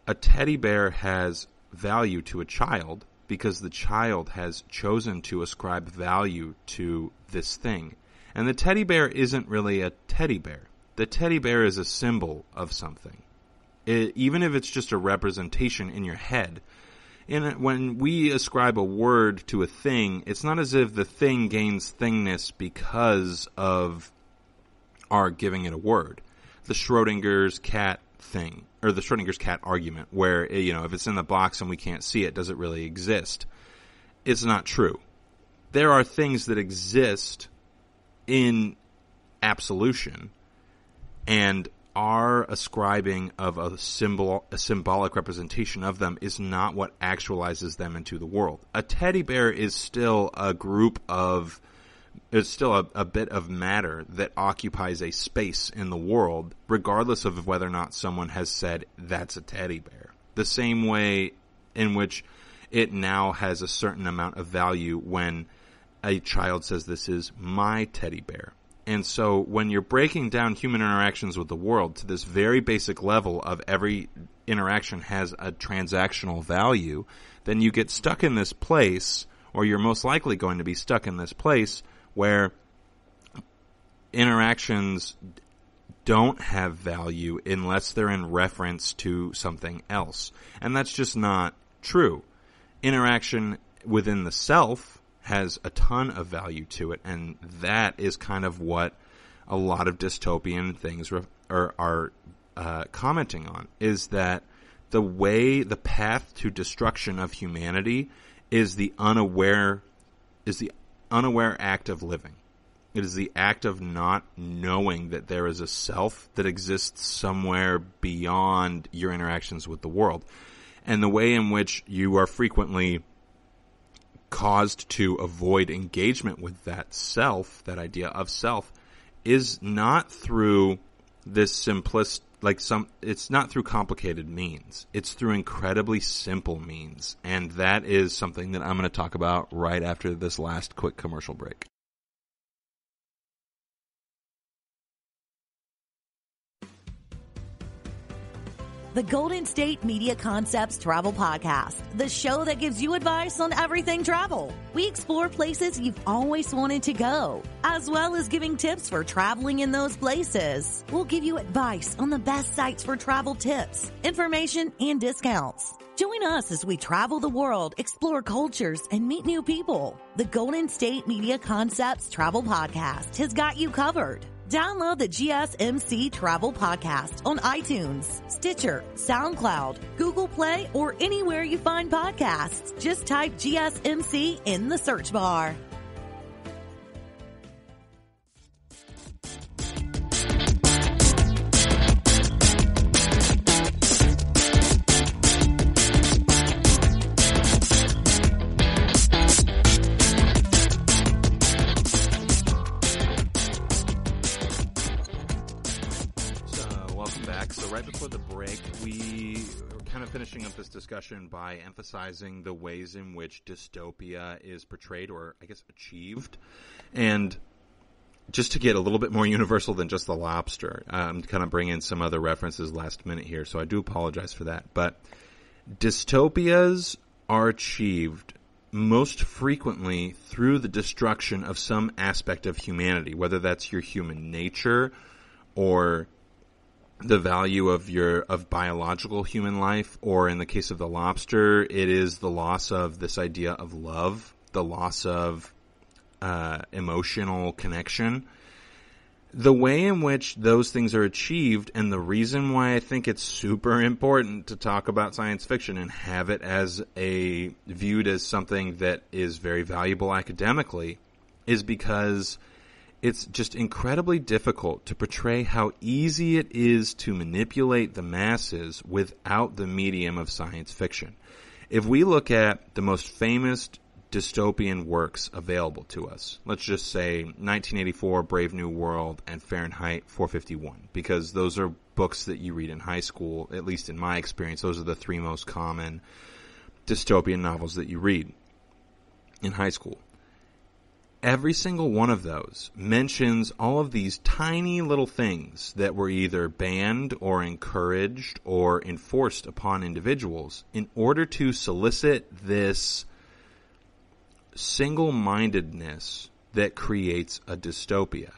A teddy bear has value to a child because the child has chosen to ascribe value to this thing. And the teddy bear isn't really a teddy bear. The teddy bear is a symbol of something. It, even if it's just a representation in your head, and when we ascribe a word to a thing, it's not as if the thing gains thingness because of our giving it a word. The Schrodinger's cat thing, or the Schrodinger's cat argument, where, eh, you know, if it's in the box and we can't see it, does it really exist? It's not true. There are things that exist in absolution, and our ascribing of a symbol, a symbolic representation of them is not what actualizes them into the world. A teddy bear is still a group of, it's still a, a bit of matter that occupies a space in the world, regardless of whether or not someone has said that's a teddy bear. The same way in which it now has a certain amount of value when a child says this is my teddy bear and so when you're breaking down human interactions with the world to this very basic level of every interaction has a transactional value, then you get stuck in this place, or you're most likely going to be stuck in this place where interactions don't have value unless they're in reference to something else. And that's just not true. Interaction within the self has a ton of value to it, and that is kind of what a lot of dystopian things re- are, are uh, commenting on. Is that the way, the path to destruction of humanity is the unaware, is the unaware act of living. It is the act of not knowing that there is a self that exists somewhere beyond your interactions with the world. And the way in which you are frequently caused to avoid engagement with that self, that idea of self, is not through this simplest, like some, it's not through complicated means. It's through incredibly simple means. And that is something that I'm going to talk about right after this last quick commercial break. The Golden State Media Concepts Travel Podcast, the show that gives you advice on everything travel. We explore places you've always wanted to go, as well as giving tips for traveling in those places. We'll give you advice on the best sites for travel tips, information, and discounts. Join us as we travel the world, explore cultures, and meet new people. The Golden State Media Concepts Travel Podcast has got you covered. Download the GSMC Travel Podcast on iTunes, Stitcher, SoundCloud, Google Play, or anywhere you find podcasts. Just type GSMC in the search bar. Discussion by emphasizing the ways in which dystopia is portrayed or, I guess, achieved. And just to get a little bit more universal than just the lobster, um, I'm kind of bringing in some other references last minute here, so I do apologize for that. But dystopias are achieved most frequently through the destruction of some aspect of humanity, whether that's your human nature or the value of your of biological human life, or in the case of the lobster, it is the loss of this idea of love, the loss of uh, emotional connection. The way in which those things are achieved, and the reason why I think it's super important to talk about science fiction and have it as a viewed as something that is very valuable academically, is because it's just incredibly difficult to portray how easy it is to manipulate the masses without the medium of science fiction. If we look at the most famous dystopian works available to us, let's just say 1984 Brave New World and Fahrenheit 451, because those are books that you read in high school, at least in my experience, those are the three most common dystopian novels that you read in high school. Every single one of those mentions all of these tiny little things that were either banned or encouraged or enforced upon individuals in order to solicit this single mindedness that creates a dystopia.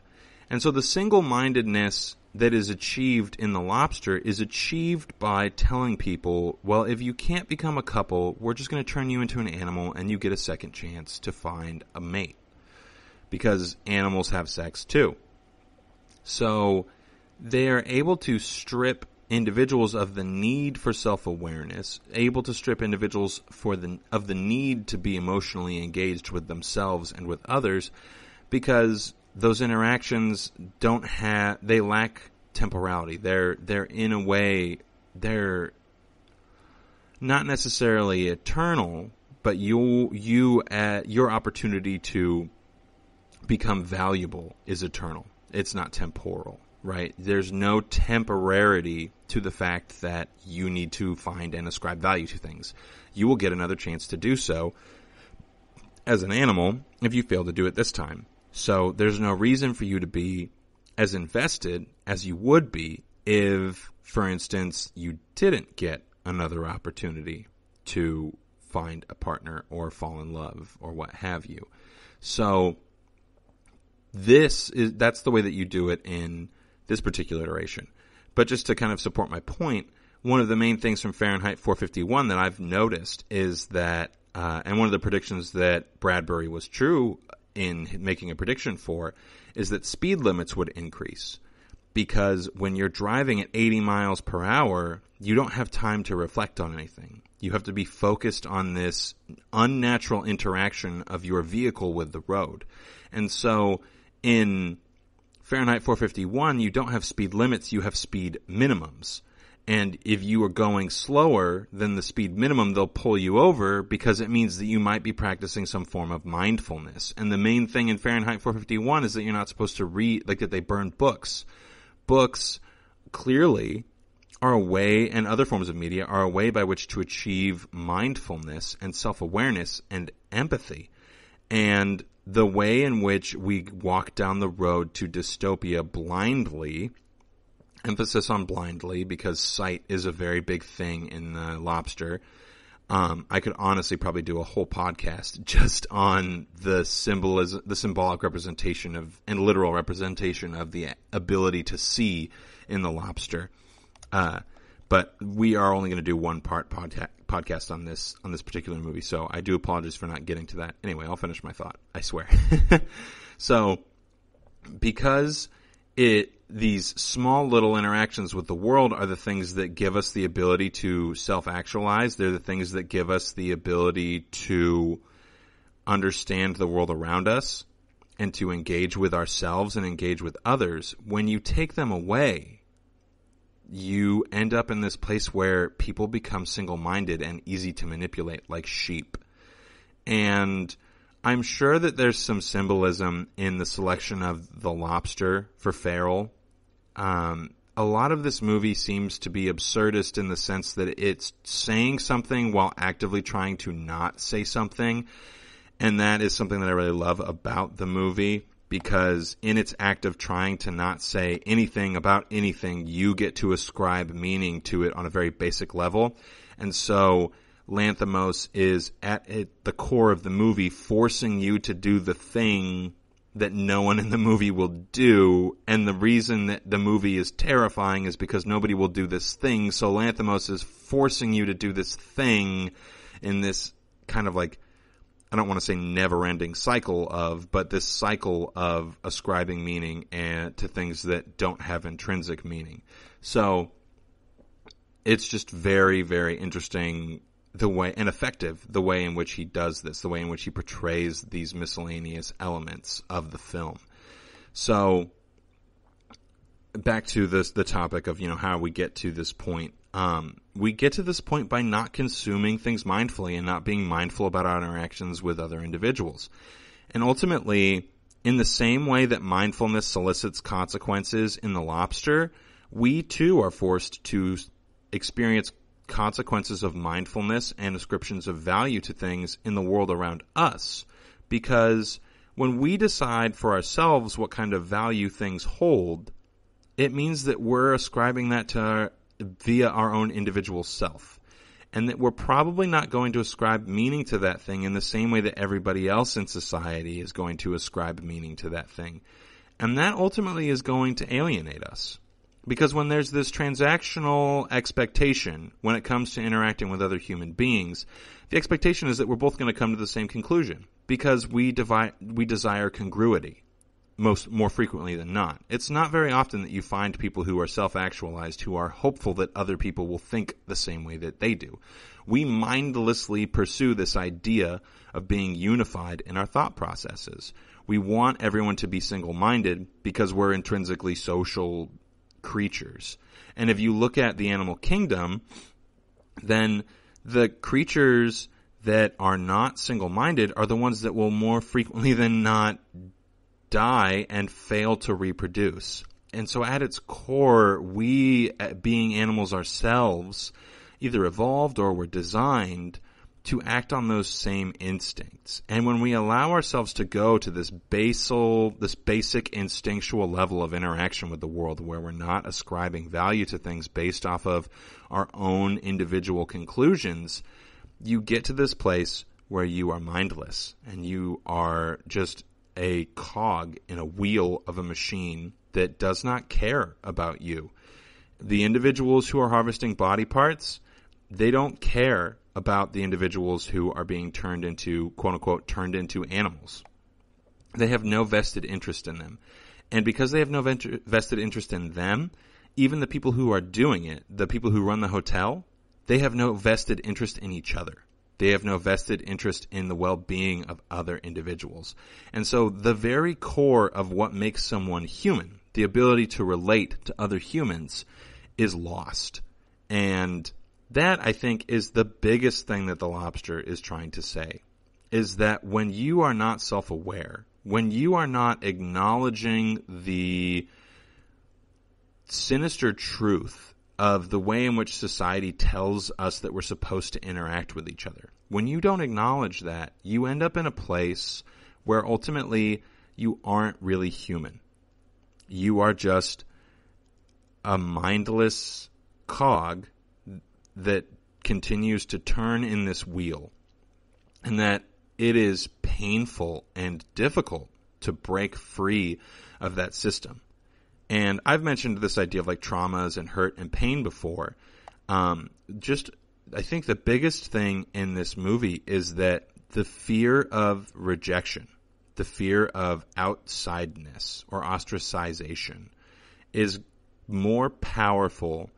And so the single mindedness that is achieved in the lobster is achieved by telling people, well, if you can't become a couple, we're just going to turn you into an animal and you get a second chance to find a mate. Because animals have sex too. So they are able to strip individuals of the need for self-awareness, able to strip individuals for the of the need to be emotionally engaged with themselves and with others because those interactions don't have they lack temporality. They're they're in a way they're not necessarily eternal, but you you at your opportunity to become valuable is eternal. It's not temporal right? There's no temporarity to the fact that you need to find and ascribe value to things. You will get another chance to do so as an animal if you fail to do it this time. So there's no reason for you to be as invested as you would be if, for instance, you didn't get another opportunity to find a partner or fall in love or what have you. So this is that's the way that you do it in this particular iteration. But just to kind of support my point, one of the main things from Fahrenheit 451 that I've noticed is that, uh, and one of the predictions that Bradbury was true in making a prediction for, is that speed limits would increase. Because when you're driving at 80 miles per hour, you don't have time to reflect on anything. You have to be focused on this unnatural interaction of your vehicle with the road. And so in Fahrenheit 451, you don't have speed limits, you have speed minimums. And if you are going slower than the speed minimum, they'll pull you over because it means that you might be practicing some form of mindfulness. And the main thing in Fahrenheit 451 is that you're not supposed to read, like that they burn books. Books clearly are a way, and other forms of media are a way by which to achieve mindfulness and self-awareness and empathy. And the way in which we walk down the road to dystopia blindly, emphasis on blindly because sight is a very big thing in the lobster. Um, I could honestly probably do a whole podcast just on the symbolism, the symbolic representation of and literal representation of the ability to see in the lobster. Uh, but we are only going to do one part podca- podcast on this on this particular movie, so I do apologize for not getting to that. Anyway, I'll finish my thought. I swear. so, because it these small little interactions with the world are the things that give us the ability to self actualize. They're the things that give us the ability to understand the world around us and to engage with ourselves and engage with others. When you take them away, you end up in this place where people become single minded and easy to manipulate like sheep. And I'm sure that there's some symbolism in the selection of the lobster for Farrell. Um, a lot of this movie seems to be absurdist in the sense that it's saying something while actively trying to not say something. And that is something that I really love about the movie because in its act of trying to not say anything about anything, you get to ascribe meaning to it on a very basic level. And so Lanthimos is at the core of the movie forcing you to do the thing that no one in the movie will do. And the reason that the movie is terrifying is because nobody will do this thing. So Lanthimos is forcing you to do this thing in this kind of like I don't want to say never ending cycle of, but this cycle of ascribing meaning and to things that don't have intrinsic meaning. So it's just very, very interesting the way and effective the way in which he does this, the way in which he portrays these miscellaneous elements of the film. So back to this the topic of you know how we get to this point um, we get to this point by not consuming things mindfully and not being mindful about our interactions with other individuals. And ultimately, in the same way that mindfulness solicits consequences in the lobster, we too are forced to experience consequences of mindfulness and ascriptions of value to things in the world around us. Because when we decide for ourselves what kind of value things hold, it means that we're ascribing that to our, via our own individual self. And that we're probably not going to ascribe meaning to that thing in the same way that everybody else in society is going to ascribe meaning to that thing. And that ultimately is going to alienate us. Because when there's this transactional expectation when it comes to interacting with other human beings, the expectation is that we're both going to come to the same conclusion because we divide, we desire congruity most more frequently than not. It's not very often that you find people who are self-actualized who are hopeful that other people will think the same way that they do. We mindlessly pursue this idea of being unified in our thought processes. We want everyone to be single-minded because we're intrinsically social creatures. And if you look at the animal kingdom, then the creatures that are not single minded are the ones that will more frequently than not die and fail to reproduce. And so at its core, we, uh, being animals ourselves, either evolved or were designed to act on those same instincts. And when we allow ourselves to go to this basal, this basic instinctual level of interaction with the world where we're not ascribing value to things based off of our own individual conclusions, you get to this place where you are mindless and you are just a cog in a wheel of a machine that does not care about you. The individuals who are harvesting body parts, they don't care about the individuals who are being turned into, quote unquote, turned into animals. They have no vested interest in them. And because they have no vested interest in them, even the people who are doing it, the people who run the hotel, they have no vested interest in each other. They have no vested interest in the well-being of other individuals. And so the very core of what makes someone human, the ability to relate to other humans, is lost. And that I think is the biggest thing that the lobster is trying to say is that when you are not self-aware, when you are not acknowledging the sinister truth of the way in which society tells us that we're supposed to interact with each other. When you don't acknowledge that, you end up in a place where ultimately you aren't really human. You are just a mindless cog that continues to turn in this wheel and that it is painful and difficult to break free of that system. And I've mentioned this idea of like traumas and hurt and pain before. Um, just, I think the biggest thing in this movie is that the fear of rejection, the fear of outsideness or ostracization is more powerful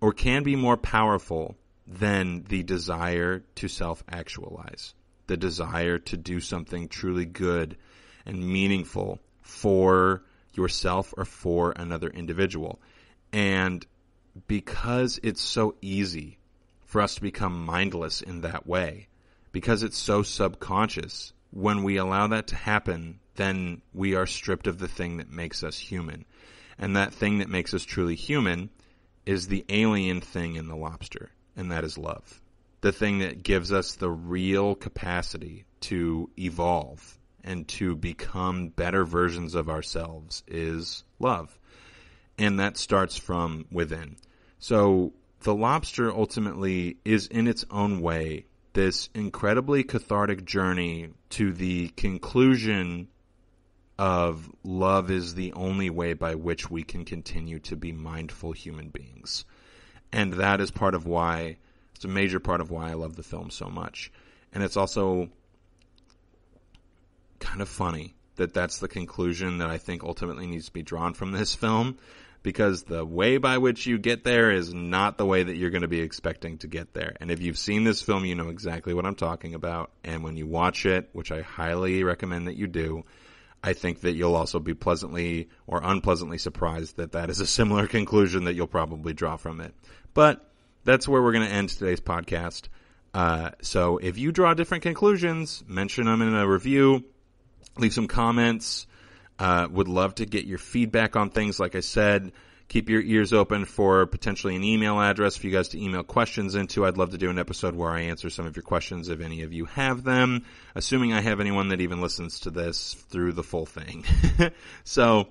or can be more powerful than the desire to self-actualize, the desire to do something truly good and meaningful for yourself or for another individual. And because it's so easy for us to become mindless in that way, because it's so subconscious, when we allow that to happen, then we are stripped of the thing that makes us human. And that thing that makes us truly human is the alien thing in the lobster, and that is love. The thing that gives us the real capacity to evolve and to become better versions of ourselves is love. And that starts from within. So the lobster ultimately is in its own way this incredibly cathartic journey to the conclusion of love is the only way by which we can continue to be mindful human beings. And that is part of why, it's a major part of why I love the film so much. And it's also kind of funny that that's the conclusion that I think ultimately needs to be drawn from this film because the way by which you get there is not the way that you're going to be expecting to get there. And if you've seen this film, you know exactly what I'm talking about. And when you watch it, which I highly recommend that you do, I think that you'll also be pleasantly or unpleasantly surprised that that is a similar conclusion that you'll probably draw from it. But that's where we're going to end today's podcast. Uh, so if you draw different conclusions, mention them in a review, leave some comments. Uh, would love to get your feedback on things. Like I said, keep your ears open for potentially an email address for you guys to email questions into. I'd love to do an episode where I answer some of your questions if any of you have them, assuming I have anyone that even listens to this through the full thing. so,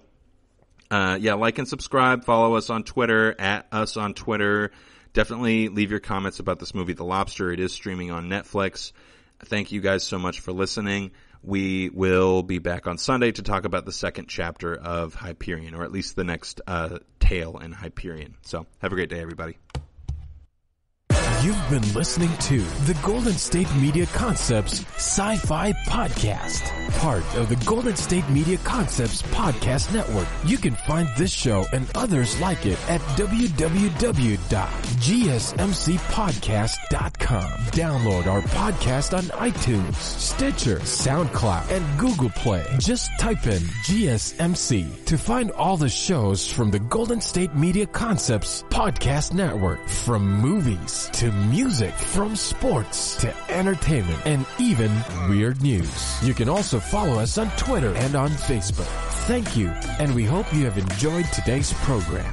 uh, yeah, like and subscribe. Follow us on Twitter, at us on Twitter. Definitely leave your comments about this movie, The Lobster. It is streaming on Netflix. Thank you guys so much for listening. We will be back on Sunday to talk about the second chapter of Hyperion, or at least the next uh, tale in Hyperion. So, have a great day, everybody. You've been listening to the Golden State Media Concepts Sci-Fi Podcast, part of the Golden State Media Concepts Podcast Network. You can find this show and others like it at www.gsmcpodcast.com. Download our podcast on iTunes, Stitcher, SoundCloud, and Google Play. Just type in GSMC to find all the shows from the Golden State Media Concepts Podcast Network, from movies to music, from sports to entertainment, and even weird news. You can also follow us on Twitter and on Facebook. Thank you, and we hope you have enjoyed today's program.